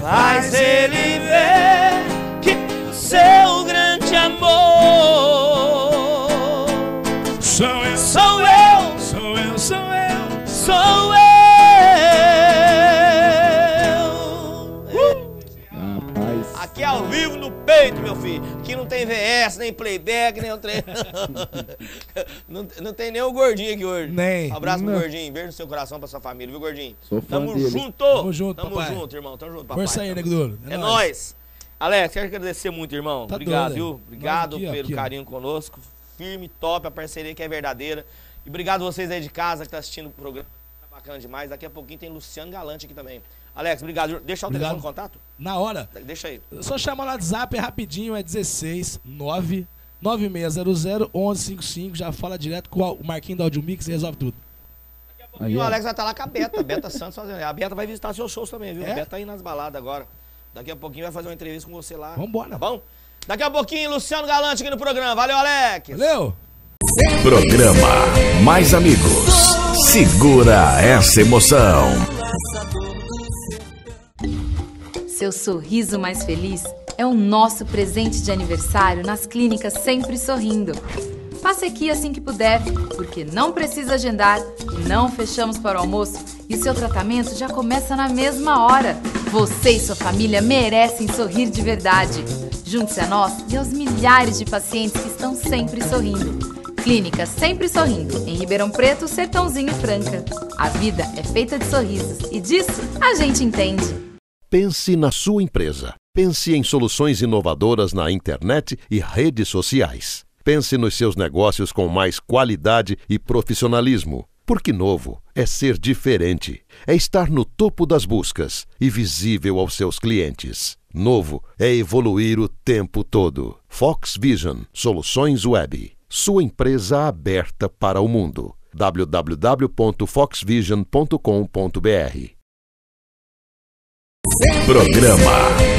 Faz ele Tem VS, nem playback, nem o trem. *laughs* não, não tem nem o gordinho aqui hoje. Nem. Abraço pro Não. gordinho. Beijo no seu coração pra sua família, viu, gordinho? Sou fã Tamo dele. junto. Tamo junto, Tamo papai. junto, irmão. Tamo junto, papai. Força aí, Tamo- nego duro. É nóis. Alex, quero agradecer muito, irmão. Tá Obrigado, doido, viu? é. Obrigado aqui, ó, pelo aqui, ó. carinho conosco. Firme, top, a parceria que é verdadeira. E obrigado vocês aí de casa que tá assistindo o programa. Tá bacana demais. Daqui a pouquinho tem Luciano Galante aqui também. Alex, obrigado. Deixa o Obrigado. telefone de contato? Na hora. Deixa aí. Só chama lá no WhatsApp, é rapidinho, é 16 9 9600 1155. Já fala direto com o Marquinho da Audio Mix e resolve tudo. Aí, e o. Alex vai estar lá com a Beta, Beta *laughs* Santos fazendo. A Beta vai visitar seus shows também, viu? É? A Beta tá aí nas baladas agora. Daqui a pouquinho vai fazer uma entrevista com você lá. Vambora. Tá bom? Daqui a pouquinho, Luciano Galante aqui no programa. Valeu, Alex! Valeu! Programa Mais Amigos. Segura essa emoção. Seu sorriso mais feliz é o nosso presente de aniversário nas clínicas Sempre Sorrindo. Passe aqui assim que puder, porque não precisa agendar, não fechamos para o almoço e o seu tratamento já começa na mesma hora. Você e sua família merecem sorrir de verdade. Junte-se a nós e aos milhares de pacientes que estão sempre sorrindo. Clínica Sempre Sorrindo, em Ribeirão Preto, Sertãozinho e Franca. A vida é feita de sorrisos e disso a gente entende. Pense na sua empresa. Pense em soluções inovadoras na internet e redes sociais. Pense nos seus negócios com mais qualidade e profissionalismo. Porque novo é ser diferente, é estar no topo das buscas e visível aos seus clientes. Novo é evoluir o tempo todo. Fox Vision Soluções Web. Sua empresa aberta para o mundo. www.foxvision.com.br Programa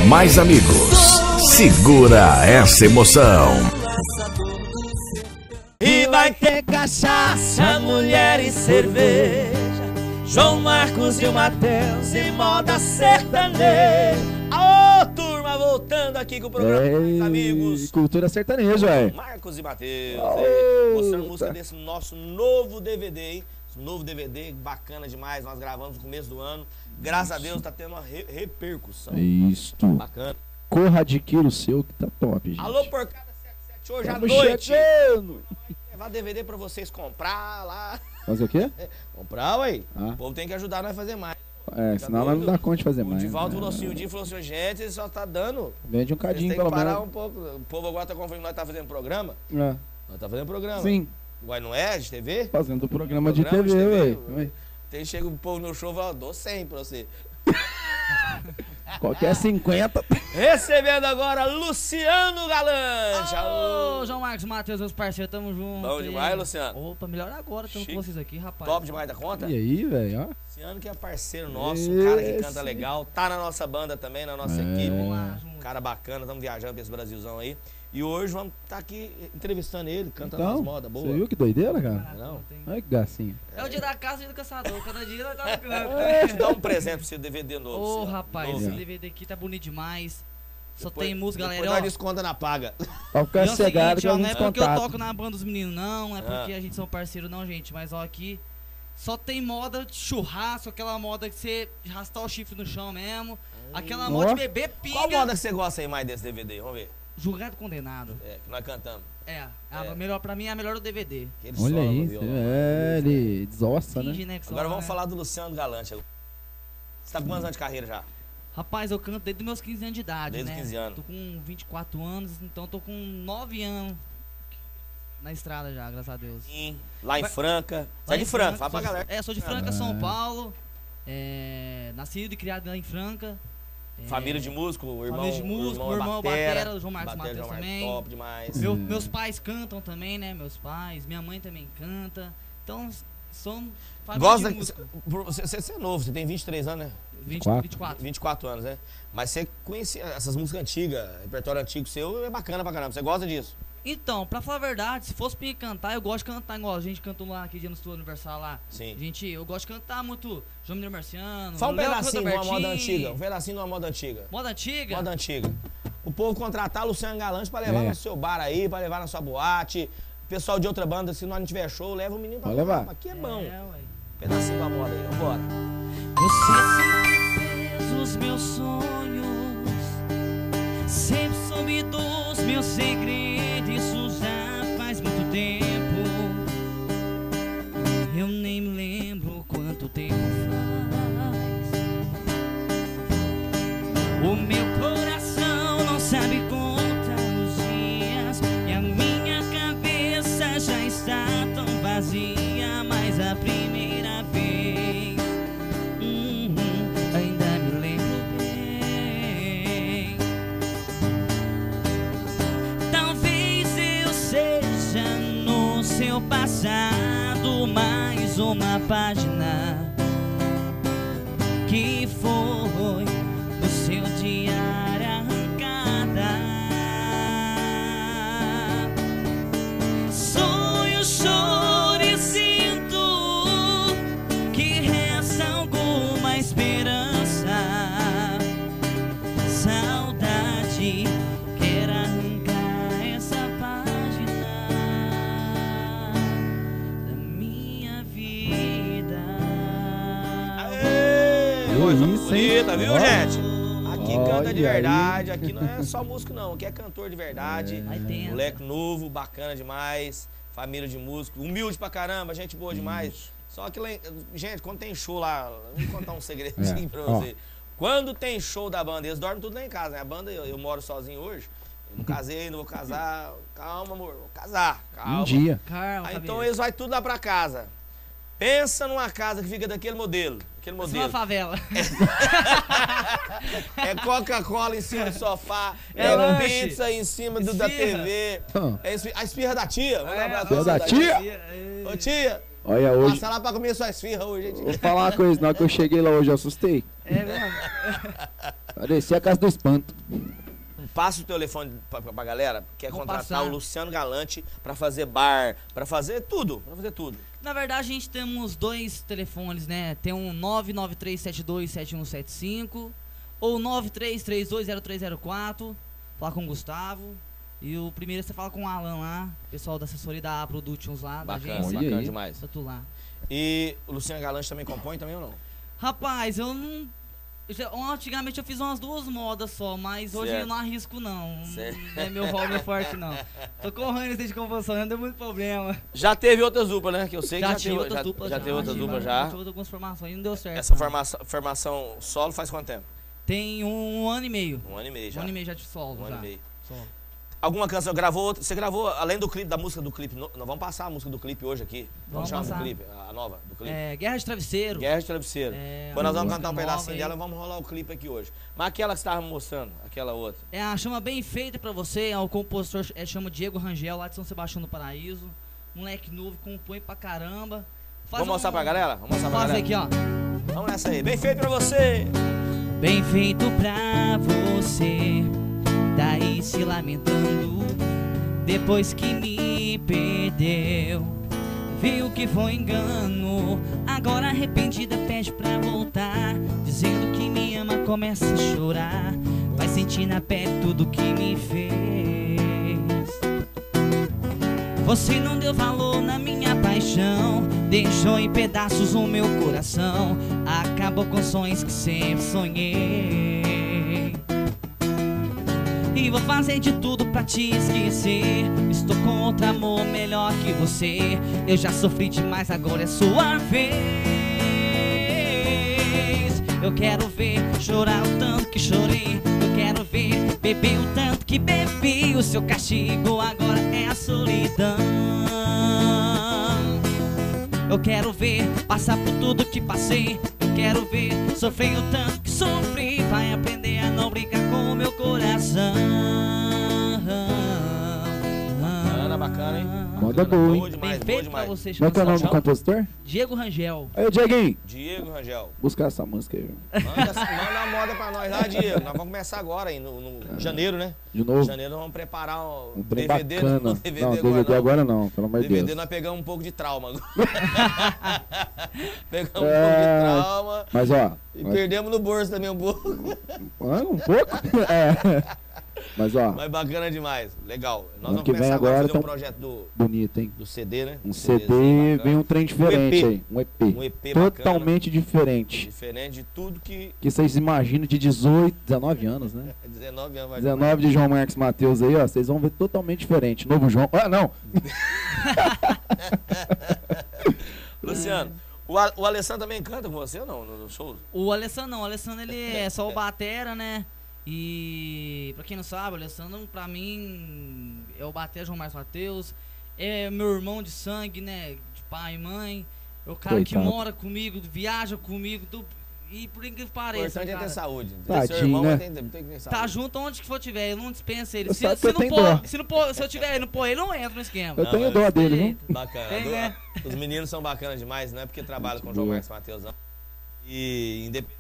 Mais Amigos. Segura essa emoção. E vai ter cachaça, mulher e cerveja. João Marcos e o Matheus e moda sertaneja. Ô, voltando aqui com o programa É, amigos. Cultura sertaneja, é. Marcos e Matheus, mostrando tá. música desse nosso novo DVD, hein? Esse novo DVD, bacana demais. Nós gravamos no começo do ano. Graças a Deus tá tendo uma re- repercussão. Isto. Bacana. Corra, adquira o seu que tá top, gente. Alô, porcada 77, hoje à Tamo noite. chegando. Levar DVD pra vocês comprar lá. Fazer o quê? *laughs* Comprar, ué. Ah. O povo tem que ajudar nós a fazer mais. É, senão nós não dá conta de fazer O mais. Divaldo né? falou assim, o dia falou assim, gente, ele só tá dando. Vende um cadinho, têm que pelo parar menos. um pouco. O povo agora tá confiando que nós tá fazendo programa. É. Nós tá fazendo programa. Sim. Ué, não é? De TV? Fazendo programa de Programa TV, de TV, ué. Tem chega o povo no show e fala, dou 100 pra você. *laughs* Qualquer 50. Recebendo agora Luciano Galante. Ô, João Marcos Matheus, meus parceiros, tamo junto. Bom demais, E- Luciano. Opa, melhor agora, estamos com Chique. vocês aqui, rapaz. Top demais da conta. E aí, velho? Luciano que é parceiro nosso, um cara que Esse. canta legal, tá na nossa banda também, na nossa É. equipe. Lá, cara bacana, estamos viajando pra esse Brasilzão aí. E hoje vamos estar aqui entrevistando ele, cantando Então, umas modas boas. você viu que doideira, cara? Não. Olha que gracinha. É o dia da casa e do caçador, cada dia nós tá no te *laughs* dar um presente pro seu DVD novo. Ô, Luciano. rapaz, Novo. esse DVD aqui tá bonito demais. Só Depois- tem música, depois galera. nós desconta na paga. Pra E é o cegado que não é porque eu toco na banda dos meninos, não, não é porque Ah. a gente são parceiro, não, gente. Mas ó, aqui só tem moda de churrasco, aquela moda que você arrastar o chifre no chão mesmo. Aquela Ó. moda de beber pinga. Qual moda que você gosta aí mais desse DVD? Vamos ver. Julgado condenado. É, que nós cantamos. É, a melhor, pra mim é a melhor do DVD. Aquele Olha solo isso, violão. é, ele desossa, né? Finge, né, Agora vamos né? falar do Luciano Galante. Você tá com quantos anos de carreira já? Rapaz, eu canto desde os meus 15 anos de idade, Desde né? 15 anos. Tô com 24 anos, então tô com 9 anos na estrada já, graças a Deus. Sim. Lá em Vai- Franca. Você é de Franca, fala pra galera. É, sou de Franca, Ah. São Paulo. É, nascido e criado lá em Franca. É, Família de músico, o irmão. Família de músico, o meu irmão, irmão é batera, batera, o João Marcos batera, Matheus João Marcos, também. Top demais. Meu- Hum. Meus pais cantam também, né? Meus pais. Minha mãe também canta. Então, são família Gosta você, você é novo, você tem 23 anos, né? 20, 24. 24. 24 anos, né? Mas você conhecia essas músicas antigas, repertório antigo seu, é bacana pra caramba. Você gosta disso? Então, pra falar a verdade, se fosse pra cantar, eu gosto de cantar igual a gente cantou lá aquele dia no Estúdio Universal lá. Sim. Gente, eu gosto de cantar muito João Mineiro Marciano. Fala um pedacinho de uma moda antiga. Um pedacinho de uma moda antiga. Moda antiga? Moda antiga. O povo contratar Luciano Galante pra levar É. no seu bar aí, pra levar na sua boate. Pessoal de outra banda, se nós não tiver show, leva o menino pra Pode lá. levar. Aqui é bom. É, ué. Pedacinho da moda aí, vambora. Você sempre fez os meus sonhos, sempre soube dos meus segredos, já faz muito tempo. Eu nem me lembro quanto tempo faz. Mais uma página que foi do seu diário arrancada. Sonho, choro Isso, hein? bonita, viu, gente? Aqui canta de Olha aí. verdade, aqui não é só músico não, aqui é cantor de verdade. Tenta. Moleque novo, bacana demais, família de músico, humilde pra caramba, gente boa demais. Só que, gente, quando tem show lá, vou contar um *laughs* segredinho É, pra ó. você. Quando tem show da banda, eles dormem tudo lá em casa, né? A banda, eu, eu moro sozinho hoje, não casei ainda, vou casar. Calma, amor, vou casar, calma. Um dia. Calma, Aí, então eles vão tudo lá pra casa. Pensa numa casa que fica daquele modelo, aquele Parece modelo. uma favela. *laughs* É Coca-Cola em cima do sofá, É é, pizza em cima do, da. TV. Hum. É a esfirra da tia. Vamos É, lá pra Esfirra tia da tia? É. Ô tia, Olha, hoje. passa lá pra comer sua esfirra hoje, Vou falar uma coisa, na hora que eu cheguei lá hoje, eu assustei. É mesmo? Parecia a casa do espanto. Passa o telefone pra, pra galera, quer Vou contratar passar. o Luciano Galante pra fazer bar, pra fazer tudo, pra fazer tudo. Na verdade, a gente temos dois telefones, né? Tem um 993727175 ou 93320304. Falar com o Gustavo. E o primeiro você fala com o Alan lá, pessoal da assessoria da A Productions lá, da Bacana, agência. bacana demais. Tá tudo lá. E o Luciano Galante também compõe também ou não? Rapaz, eu não. Já- antigamente eu fiz umas duas modas só, mas hoje Certo. eu não arrisco não. Certo. Não é meu hobby forte não. Tô correndo desde composição, não deu muito problema. Já teve outras duplas, né? Que eu sei já que já teve, outras já, duplas já teve outras duplas já já. tive algumas formações, não deu certo. Essa não. formação, formação solo faz quanto tempo? Tem um ano e meio. Um ano e meio já. Um ano e meio já de solo. Um ano já. e meio. Solo. Alguma canção? Gravou outra? Você gravou, além do clipe, da música do clipe, nós vamos passar a música do clipe hoje aqui. Vamos Vamos chama passar. do clipe, a nova do clipe. É, Guerra de Travesseiro. Guerra de Travesseiro. É, Depois nós vamos cantar um pedacinho aí. dela vamos rolar o clipe aqui hoje. Mas aquela que você estava mostrando, aquela outra. É a chama bem feita pra você. É o compositor é, chama Diego Rangel, lá de São Sebastião do Paraíso. Moleque novo, compõe pra caramba. Faz vamos mostrar um- pra galera? Vamos mostrar pra Faz galera. aqui, ó. Vamos nessa aí. Bem feito pra você. Bem feito pra você, daí se lamentando, depois que me perdeu. Viu que foi engano, agora arrependida pede pra voltar. Dizendo que me ama, começa a chorar. Vai sentir na pele tudo que me fez. Você não deu valor na minha paixão, deixou em pedaços o meu coração, acabou com sonhos que sempre sonhei. E vou fazer de tudo pra te esquecer. Estou com outro amor melhor que você. Eu já sofri demais, agora é sua vez. Eu quero ver chorar o tanto que chorei. Eu quero ver beber o tanto que bebi. O seu castigo agora é a solidão. Eu quero ver passar por tudo que passei. Eu quero ver sofrer o tanto que sofri. Vai aprender não brincar com o meu coração. Bacana, bacana, hein? Moda boa, hein? Boa demais, Bem boa feito pra demais. você, Como é é o nome do compositor? Diego Rangel. Aí, Dieguinho, Diego Rangel. busca essa música aí. Manda, manda a moda pra nós lá, Diego. Nós vamos começar agora, aí, no, no janeiro, né? De novo? Janeiro nós vamos preparar um, Um trem DVD. bacana. *laughs* Não, DVD, não, agora, DVD não. agora não, pelo amor de DVD Deus. nós pegamos um pouco de trauma agora. *laughs* *laughs* pegamos um É, pouco de trauma. Mas ó, E nós- perdemos no bolso também um pouco. Um pouco? *laughs* É. Mas ó, Mas bacana demais. Legal. Nós vamos que vem começar agora a agora fazer um projeto do, bonito, hein? do CD, né? Um CD bacana. vem um trem diferente EP. aí. Um EP. Um EP bacana. Totalmente diferente. Diferente de tudo que. Que vocês imaginam de 18, 19 anos, né? *laughs* 19 anos vai 19 de João Marcos Matheus aí, ó. Vocês vão ver totalmente diferente. Novo João. Ah, não! *laughs* Luciano, o, A- o Alessandro também canta com você ou não? No, no show? O Alessandro não, o Alessandro ele *laughs* é só o batera, né? E pra quem não sabe, o Alessandro pra mim é o batera João Marcos Matheus, é meu irmão de sangue, né? De pai e mãe. É o cara que Coitado. mora comigo, viaja comigo, do- e por incrível que O pareça, importante é ter saúde. Tadinho, seu irmão né? vai ter, tem que ter saúde. Tá junto onde que for tiver, eu não dispenso ele. Eu Se, se eu não pôr, se, não pôr, se eu tiver não pôr ele, não entra no esquema. Eu tenho dó dele, viu? Bacana. Tem, né? Os meninos são bacanas demais, não é porque trabalham com o João. Marcos Matheus, não. E independente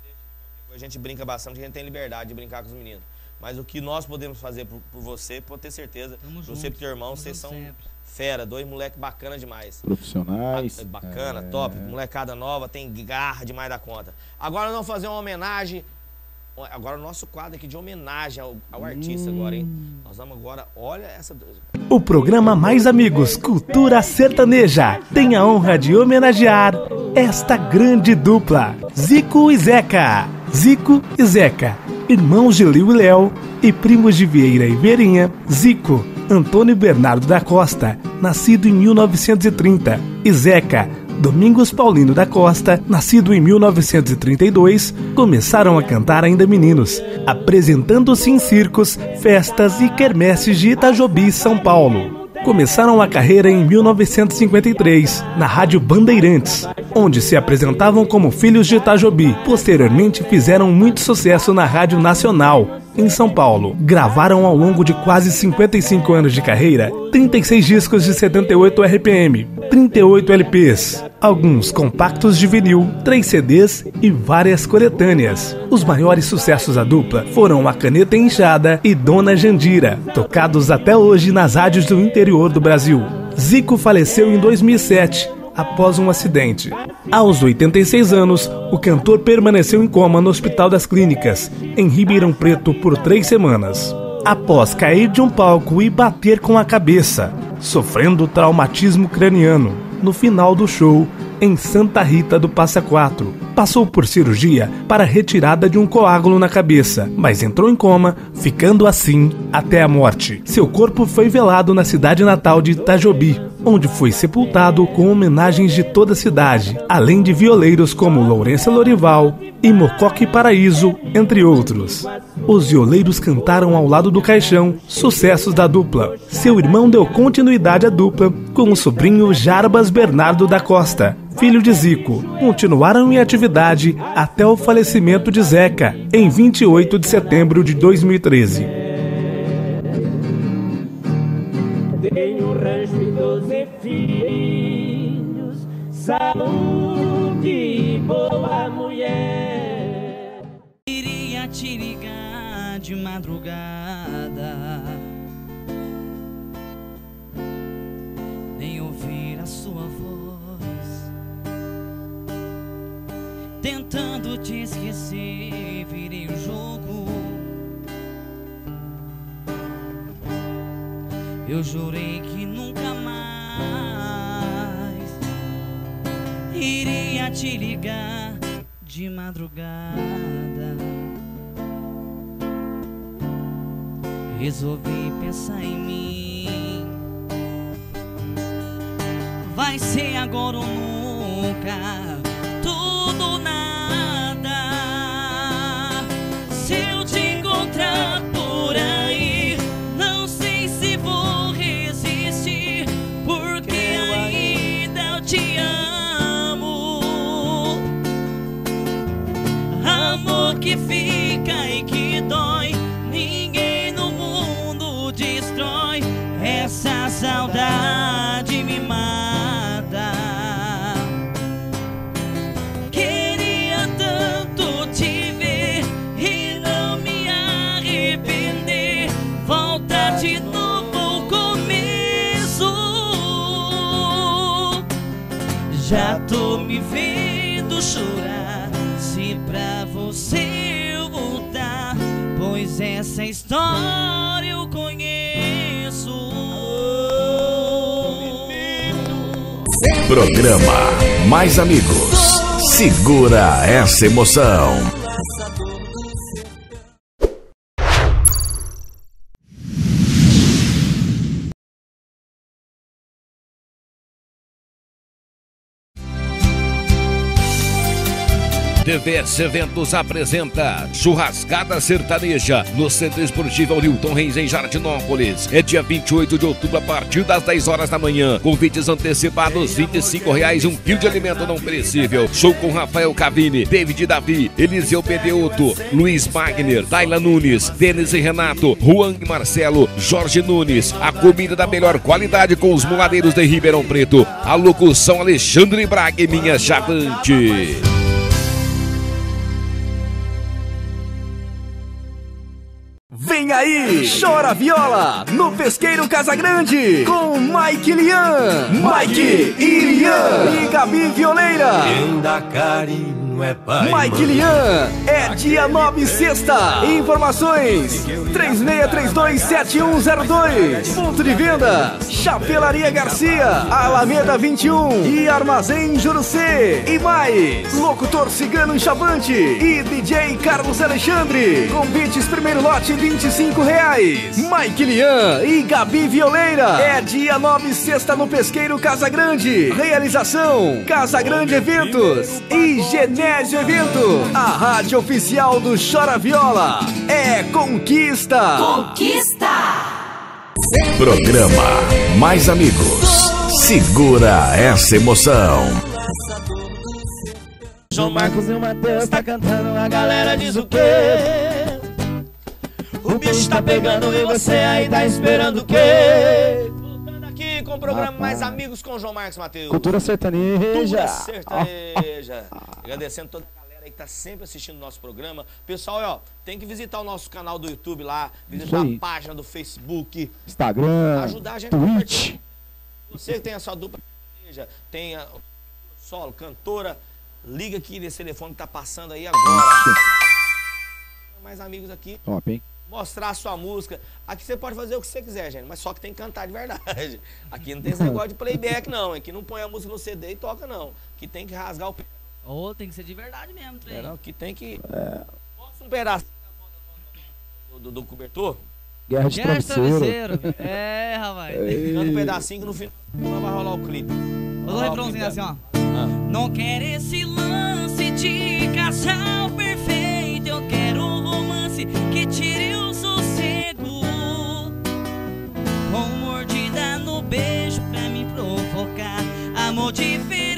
a gente brinca bastante, a gente tem liberdade de brincar com os meninos. Mas o que nós podemos fazer por, por você, pode ter certeza. Tamo você e pro teu irmão, vocês são sempre. Fera, dois moleques bacana demais. Profissionais. Ba- Bacana, É. top. Molecada nova, tem garra demais da conta. Agora nós vamos fazer uma homenagem. Agora o nosso quadro aqui de homenagem ao, ao artista agora, hein? Nós vamos agora, olha essa. O programa Mais Amigos Cultura Sertaneja tem a honra de homenagear esta grande dupla, Zico e Zeca. Zico e Zeca, irmãos de Liu e Léo e primos de Vieira e Verinha. Zico, Antônio Bernardo da Costa, nascido em 1930, e Zeca, Domingos Paulino da Costa, nascido em 1932, começaram a cantar ainda meninos, apresentando-se em circos, festas e quermesses de Itajobi, São Paulo. Começaram a carreira em 1953, na Rádio Bandeirantes, onde se apresentavam como filhos de Itajobi. Posteriormente fizeram muito sucesso na Rádio Nacional, em São Paulo. Gravaram ao longo de quase 55 anos de carreira 36 discos de 78 RPM, 38 LPs, alguns compactos de vinil, 3 CDs e várias coletâneas. Os maiores sucessos da dupla foram A Caneta Inchada e Dona Jandira, tocados até hoje nas rádios do interior do Brasil. Zico faleceu em 2007 após um acidente. Aos 86 anos, o cantor permaneceu em coma no Hospital das Clínicas, em Ribeirão Preto, por três semanas. Após cair de um palco e bater com a cabeça, sofrendo traumatismo craniano, no final do show, em Santa Rita do Passa Quatro. Passou por cirurgia para retirada de um coágulo na cabeça, mas entrou em coma, ficando assim até a morte. Seu corpo foi velado na cidade natal de Itajobi, onde foi sepultado com homenagens de toda a cidade, além de violeiros como Lourença Lorival e Mocoque Paraíso, entre outros. Os violeiros cantaram ao lado do caixão sucessos da dupla. Seu irmão deu continuidade à dupla com o sobrinho Jarbas Bernardo da Costa, filho de Zico. Continuaram em atividade até o falecimento de Zeca, em 28 de setembro de 2013. Tenho um rancho e doze filhos, saúde e boa mulher. Iria te ligar de madrugada, tentando te esquecer, virei o jogo. Eu jurei que nunca mais iria te ligar de madrugada. Resolvi pensar em mim. Vai ser agora ou nunca. Tudo ou Programa Mais Amigos. Segura essa emoção. TVS Eventos apresenta Churrascada Sertaneja no Centro Esportivo Newton Reis em Jardinópolis. É dia 28 de outubro a partir das 10 horas da manhã. Convites antecipados 25 reais e um quilo de alimento não perecível. Show com Rafael Cavini, David Davi, Eliseu Pedeuto, Luiz Magner, Tayla Nunes, Denis e Renato, Juan e Marcelo, Jorge Nunes. A comida da melhor qualidade com os muladeiros de Ribeirão Preto. A locução Alexandre Braga e minha Chavante. Vem aí, Chora Viola, no Pesqueiro Casagrande, com Mike Lian, Mike e Lian. E Gabi Violeira. Quem dá carinho é pai. Mike Lian, é dia 9 sexta. Informações 36327102. Ponto de venda: Chapelaria Garcia, Alameda 21 e Armazém Jurucê. E mais, Locutor Cigano Chavante e DJ Carlos Alexandre. Convites primeiro lote 25 reais. Mike Lian e Gabi Violeira. É dia 9 sexta no Pesqueiro Casa Grande. Realização: Casa Grande Eventos e Genésio Evento. A rádio oficial do Chora Viola é Conquista. Conquista! Programa Mais Amigos. Segura essa emoção. João Marcos e o Matheus tá cantando, a galera diz o quê? O bicho tá pegando e você aí tá esperando o quê? Com o programa Mais Amigos com o João Marcos Matheus. Cultura sertaneja. Cultura sertaneja. *laughs* Agradecendo toda a galera aí que tá sempre assistindo o nosso programa. Pessoal, ó, tem que visitar o nosso canal do YouTube lá, visitar a página do Facebook. Instagram, Ajudar a gente Twitch. Você que tem a sua dupla sertaneja, tem a solo, cantora, liga aqui nesse telefone que tá passando aí agora. Mais amigos aqui. Top, hein? Mostrar a sua música. Aqui você pode fazer o que você quiser, gente, mas só que tem que cantar de verdade. *laughs* Aqui não tem esse negócio de playback, não. Aqui não põe a música no CD e toca, não. Aqui tem que rasgar o pé. Ou tem que ser de verdade mesmo, trem. É, não, aqui tem que. Mostra um pedaço do, do, do cobertor. Guerra de Guerra travesseiro. travesseiro. *laughs* É, rapaz. Canta um pedacinho que no final vai rolar o clipe. Vou dar um refrãozinho assim, ó. Não quero esse lance de casal perfeito. Eu quero um romance que tire beijo pra me provocar. Amor diferente,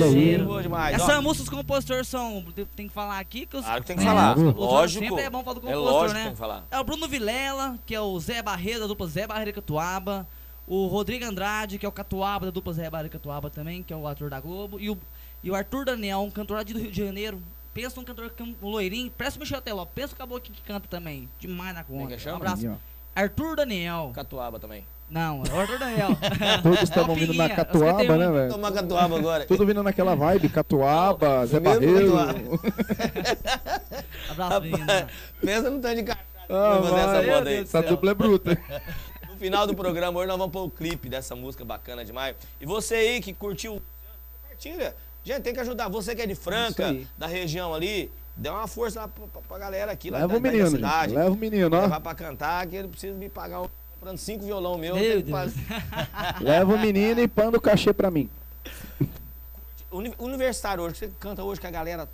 É, demais. Essa Ó, música os compositores são. Tem que falar aqui que os. Claro que tem que né, falar. Lógico. Sempre é bom falar do É compositor, lógico que né? tem que falar. É o Bruno Vilela, que é o Zé Barreira, da dupla Zé Barreira Catuaba. O Rodrigo Andrade, que é o Catuaba, da dupla Zé Barreira Catuaba também, que é o ator da Globo. E o, e o Arthur Daniel, um cantor lá do Rio de Janeiro. Pensa num cantor que é um loirinho, parece o Michel Teló. Pensa o caboclo que canta também. Demais na conta. que? Um abraço. Arthur Daniel. Catuaba também. Não, é o Arthur Daniel. *laughs* Todos estavam vindo na catuaba, né, velho? Tomar catuaba agora. Tudo vindo naquela vibe, catuaba, Zé Barreiro. *laughs* Abraço, menina. Pensa no tanto de cachaça Ah, vai fazer essa moda aí. Essa dupla é bruta. No final do programa, hoje nós vamos pôr o clipe dessa música bacana demais. E você aí que curtiu, compartilha. Gente, tem que ajudar. Você que é de Franca, da região ali, dê uma força lá pra, pra- pra galera aqui. Lá Leva da, o da menino, cidade. gente. Leva o menino, ó. Levar pra cantar, que ele precisa me pagar um, comprando cinco violão meu. Meu tem que Deus. fazer- *laughs* *laughs* Leva o menino e panda o cachê pra mim. Uni- Universitário hoje, que você canta hoje que a galera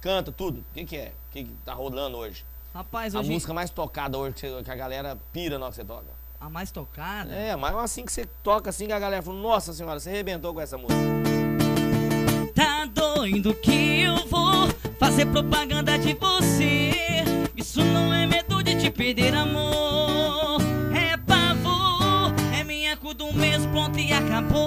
canta tudo. O que, que é? O que, que tá rolando hoje? Rapaz, A hoje. música mais tocada hoje que, você- que a galera pira na hora que você toca. A mais tocada. É, mas assim que você toca assim que a galera fala, nossa senhora, você arrebentou com essa música. Tá doido que eu vou fazer propaganda de você. Isso não é medo de te perder, amor. É pavor, é minha cu do mês, pronto e acabou.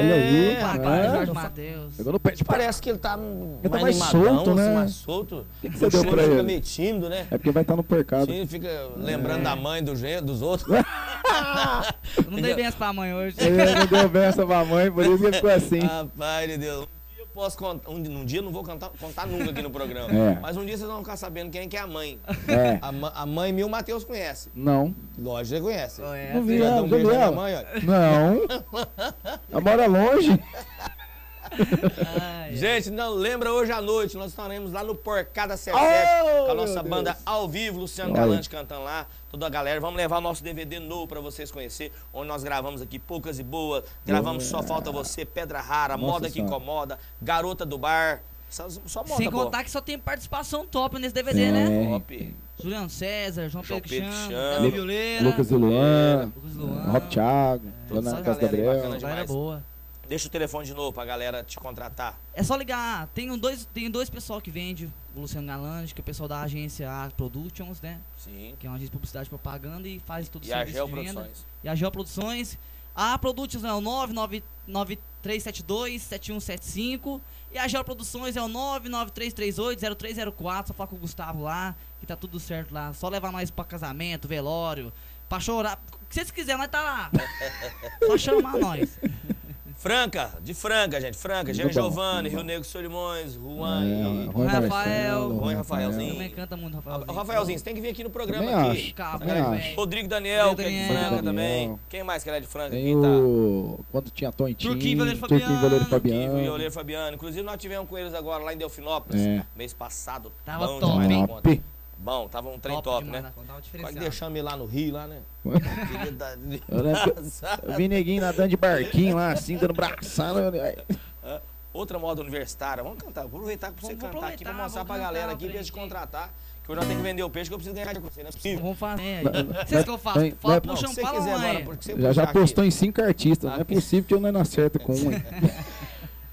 Olha aí, é. Jorge Matheus. Pegou no pé de Parece que ele tá Ele tá mais animadão, solto, assim, né? mais solto. O que, que você O deu pra fica ele? meio tímido, né? É porque vai estar no percado. Sim, fica lembrando da mãe do gen- dos outros. Eu *laughs* não dei benção pra mãe hoje. Ele não deu benção pra mãe, por isso que ele ficou assim. Rapaz de Deus. Um dia eu posso contar. Um, um dia eu não vou contar, contar nunca aqui no programa. É. Mas um dia vocês vão ficar sabendo quem que é a mãe. É. A, a mãe minha o Matheus conhece. Não. Lógico, você conhece. Não vi ela, um beijo mãe, olha. Não. *laughs* Ela mora longe. Gente, não lembra hoje à noite, nós estaremos lá no Porcada 77 Oh, com a nossa banda Deus. ao vivo, Luciano. Galante cantando lá, toda a galera. Vamos levar nosso DVD novo pra vocês conhecer, onde nós gravamos aqui Poucas e Boas, gravamos Só Falta Você, Pedra Rara, Nossa Moda que Senhora. Incomoda, Garota do Bar, só, só moda Sem boa. contar que só tem participação top nesse DVD, É. né? Top. Juliano César, João, João Pedro Violeira. Lucas e Luan. Lucas Luan. Rob Thiago. Toda Dona essa Casa galera aí Gabriel. bacana Galera demais. boa. Deixa o telefone de novo pra galera te contratar. É só ligar. Tem um dois, tem dois pessoal que vende o Luciano Galange, que é o pessoal da agência A Productions, né? Sim. Que é uma agência de publicidade e propaganda e faz tudo E a serviço de venda. E a Geo Produções. A Productions é o 99372-7175. E a Geo Produções é o 99338-0304. Só falar com o Gustavo lá, que tá tudo certo lá. Só levar nós pra casamento, velório, pra chorar. O que vocês quiserem, nós tá lá. *laughs* Só chamar nós. Franca, de Franca, gente. Franca, Jean Giovanni, Rio. Negro Solimões, Juan É, e. Juan Rafael. Juan Rafaelzinho. Também canta muito, Rafaelzinho. Ô, Rafaelzinho, você tem que vir aqui no programa Também aqui. acho, Cabo, também. Rodrigo Daniel, que é de. Franca Daniel. também. Quem mais que ele é de Franca? Tem Quem tá? o... Quando tinha Tontinho. Turquinho, Turquinho, Fabiano. Valerio Ivo Fabiano. e Oleiro Fabiano. Inclusive, nós tivemos com eles agora lá em Delfinópolis, É. mês passado. Tava bom top, Bom, tava um trem Top top, demais né? Quase diferenciado. deixamos ele lá no Rio, lá, né? *laughs* Eu que eu vi neguinho nadando de barquinho lá, assim, dando braçada. eu-? Outra moda universitária. Vamos cantar. Vou aproveitar pra você Vamos cantar aqui pra mostrar pra galera aqui te trem aqui. contratar. Que hoje nós temos que vender o peixe que eu preciso ganhar de você. Não é possível. Vamos fazer. Vocês que eu faço? não, Fala, porque você Já já aqui. postou em cinco artistas. Não é possível que eu não acerte com um. *laughs*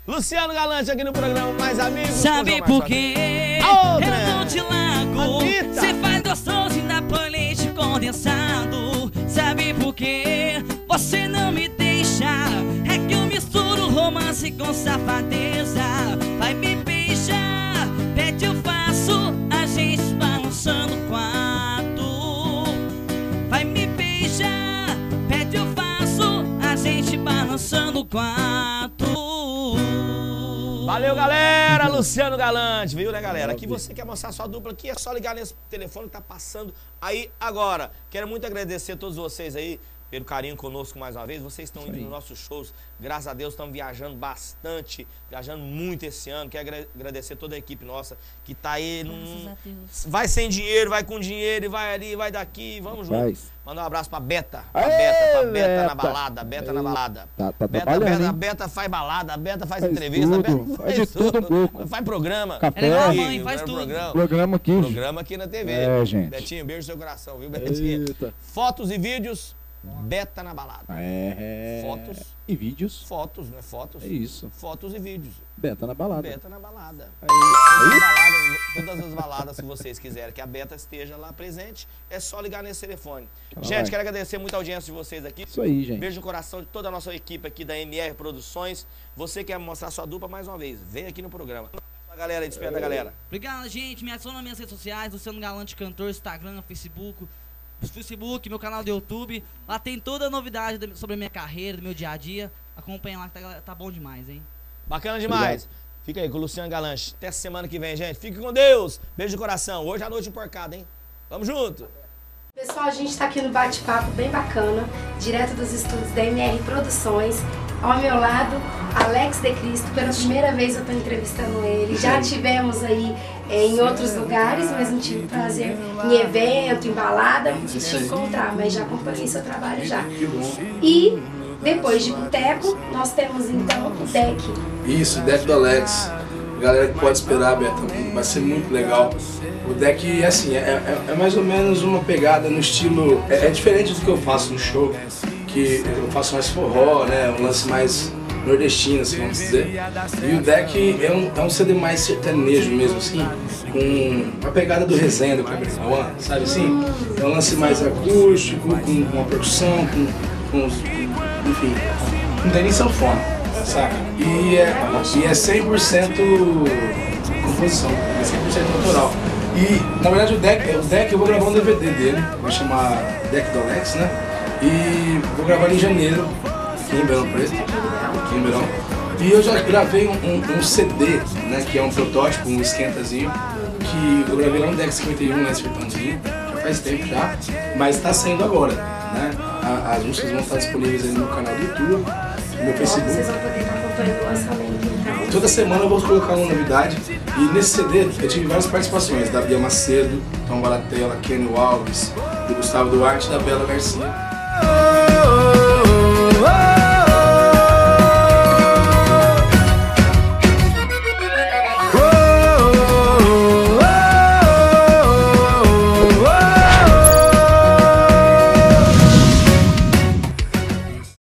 Luciano Galante aqui no programa Mais Amigos. Sabe por quê? Eu não te largo. Você faz gostoso e põe leite condensado. Sabe por quê? Você não me deixa. É que eu misturo romance com safadeza. Vai me beijar, pede eu faço. A gente balançando o quarto. Vai me beijar, pede eu faço. A gente balançando o quarto. Valeu, galera! Luciano Galante, viu, né, galera? Aqui você quer mostrar sua dupla aqui, é só ligar nesse telefone que tá passando aí agora. Quero muito agradecer a todos vocês aí pelo carinho conosco mais uma vez. Vocês estão indo nos nossos shows. Graças a Deus estamos viajando bastante, viajando muito esse ano. Quero agra- agradecer toda a equipe nossa que tá aí. Num... Vai sem dinheiro, vai com dinheiro, e vai ali, vai daqui, vamos junto. Vai. Mandar um abraço pra Beta. Pra Aê, Beta, pra Beta na Beta. balada, Beta na balada. Tá, tá Beta, Beta, Beta faz balada, a Beta faz, Faz entrevista, a tudo, Beta faz de tudo um pouco. Faz programa. Café. Ela é mãe, faz tudo. Programa, Programa aqui. Programa aqui na TV. É, gente. Betinho, beijo no seu coração, viu, Betinho? Eita. Fotos e vídeos, Beta na balada. É. Fotos. E vídeos. Fotos, né? Fotos. É isso. Fotos e vídeos. Beta na balada. Beta na balada. Aí. Todas, Aí. as baladas, todas as baladas que vocês quiserem que a Beta esteja lá presente, é só ligar nesse telefone. Ela gente, vai. quero agradecer muito a audiência de vocês aqui. Isso aí, gente. Beijo no coração de toda a nossa equipe aqui da MR Produções. Você quer mostrar sua dupla mais uma vez, vem aqui no programa. A galera aí, despeda da galera. Obrigado, gente. Me adiciona nas minhas redes sociais, Luciano Galante Cantor, Instagram, Facebook, Facebook, meu canal do YouTube. Lá tem toda a novidade da- sobre a minha carreira, do meu dia a dia. Acompanha lá que tá, tá bom demais, hein? Bacana demais. Fica aí com o Luciano Galanche. Até semana que vem, gente. Fique com Deus. Beijo no coração. Hoje à noite porcada, hein? Vamos junto. Pessoal, a gente está aqui no bate-papo bem bacana, direto dos estúdios da MR Produções. Ao meu lado, Alex de Cristo. Pela primeira vez eu estou entrevistando ele. Já tivemos aí em outros lugares, mas não tive prazer em evento, em balada, de te encontrar, mas já acompanhei seu trabalho já. E depois de Boteco, nós temos então o Deck. Isso, deck do Alex. Galera que pode esperar, Beto, vai ser muito legal. O deck, assim, é, é- é mais ou menos uma pegada no estilo. É, é diferente do que eu faço no show, que eu faço mais forró, né? Um lance mais nordestino, assim, vamos dizer. E o deck é um, é um CD mais sertanejo mesmo, assim, com a pegada do resenha do Kleber sabe assim? É um lance mais acústico, com, com uma percussão, com, com enfim, não tem nem sanfona, saca? E é, e é 100% composição, é 100% autoral. E, na verdade, o deck, o deck eu vou gravar um DVD dele, vai chamar Deck do Alex, né? E vou gravar ele em janeiro, aqui em Ribeirão Preto, aqui em Ribeirão. E eu já gravei um, um- um CD, né, que é um protótipo, um esquentazinho, que eu gravei lá no Deck 51, né, sertãozinho, já faz tempo já, mas tá saindo agora, né? A- as músicas vão estar disponíveis aí no meu canal do YouTube, no meu Vocês Facebook. vão poder estar acompanhando o lançamento então. Toda semana eu vou colocar uma novidade. E nesse CD eu tive várias participações da Bia Macedo, Tom Baratella, Kenny Alves, do Gustavo Duarte e da Bela Garcia.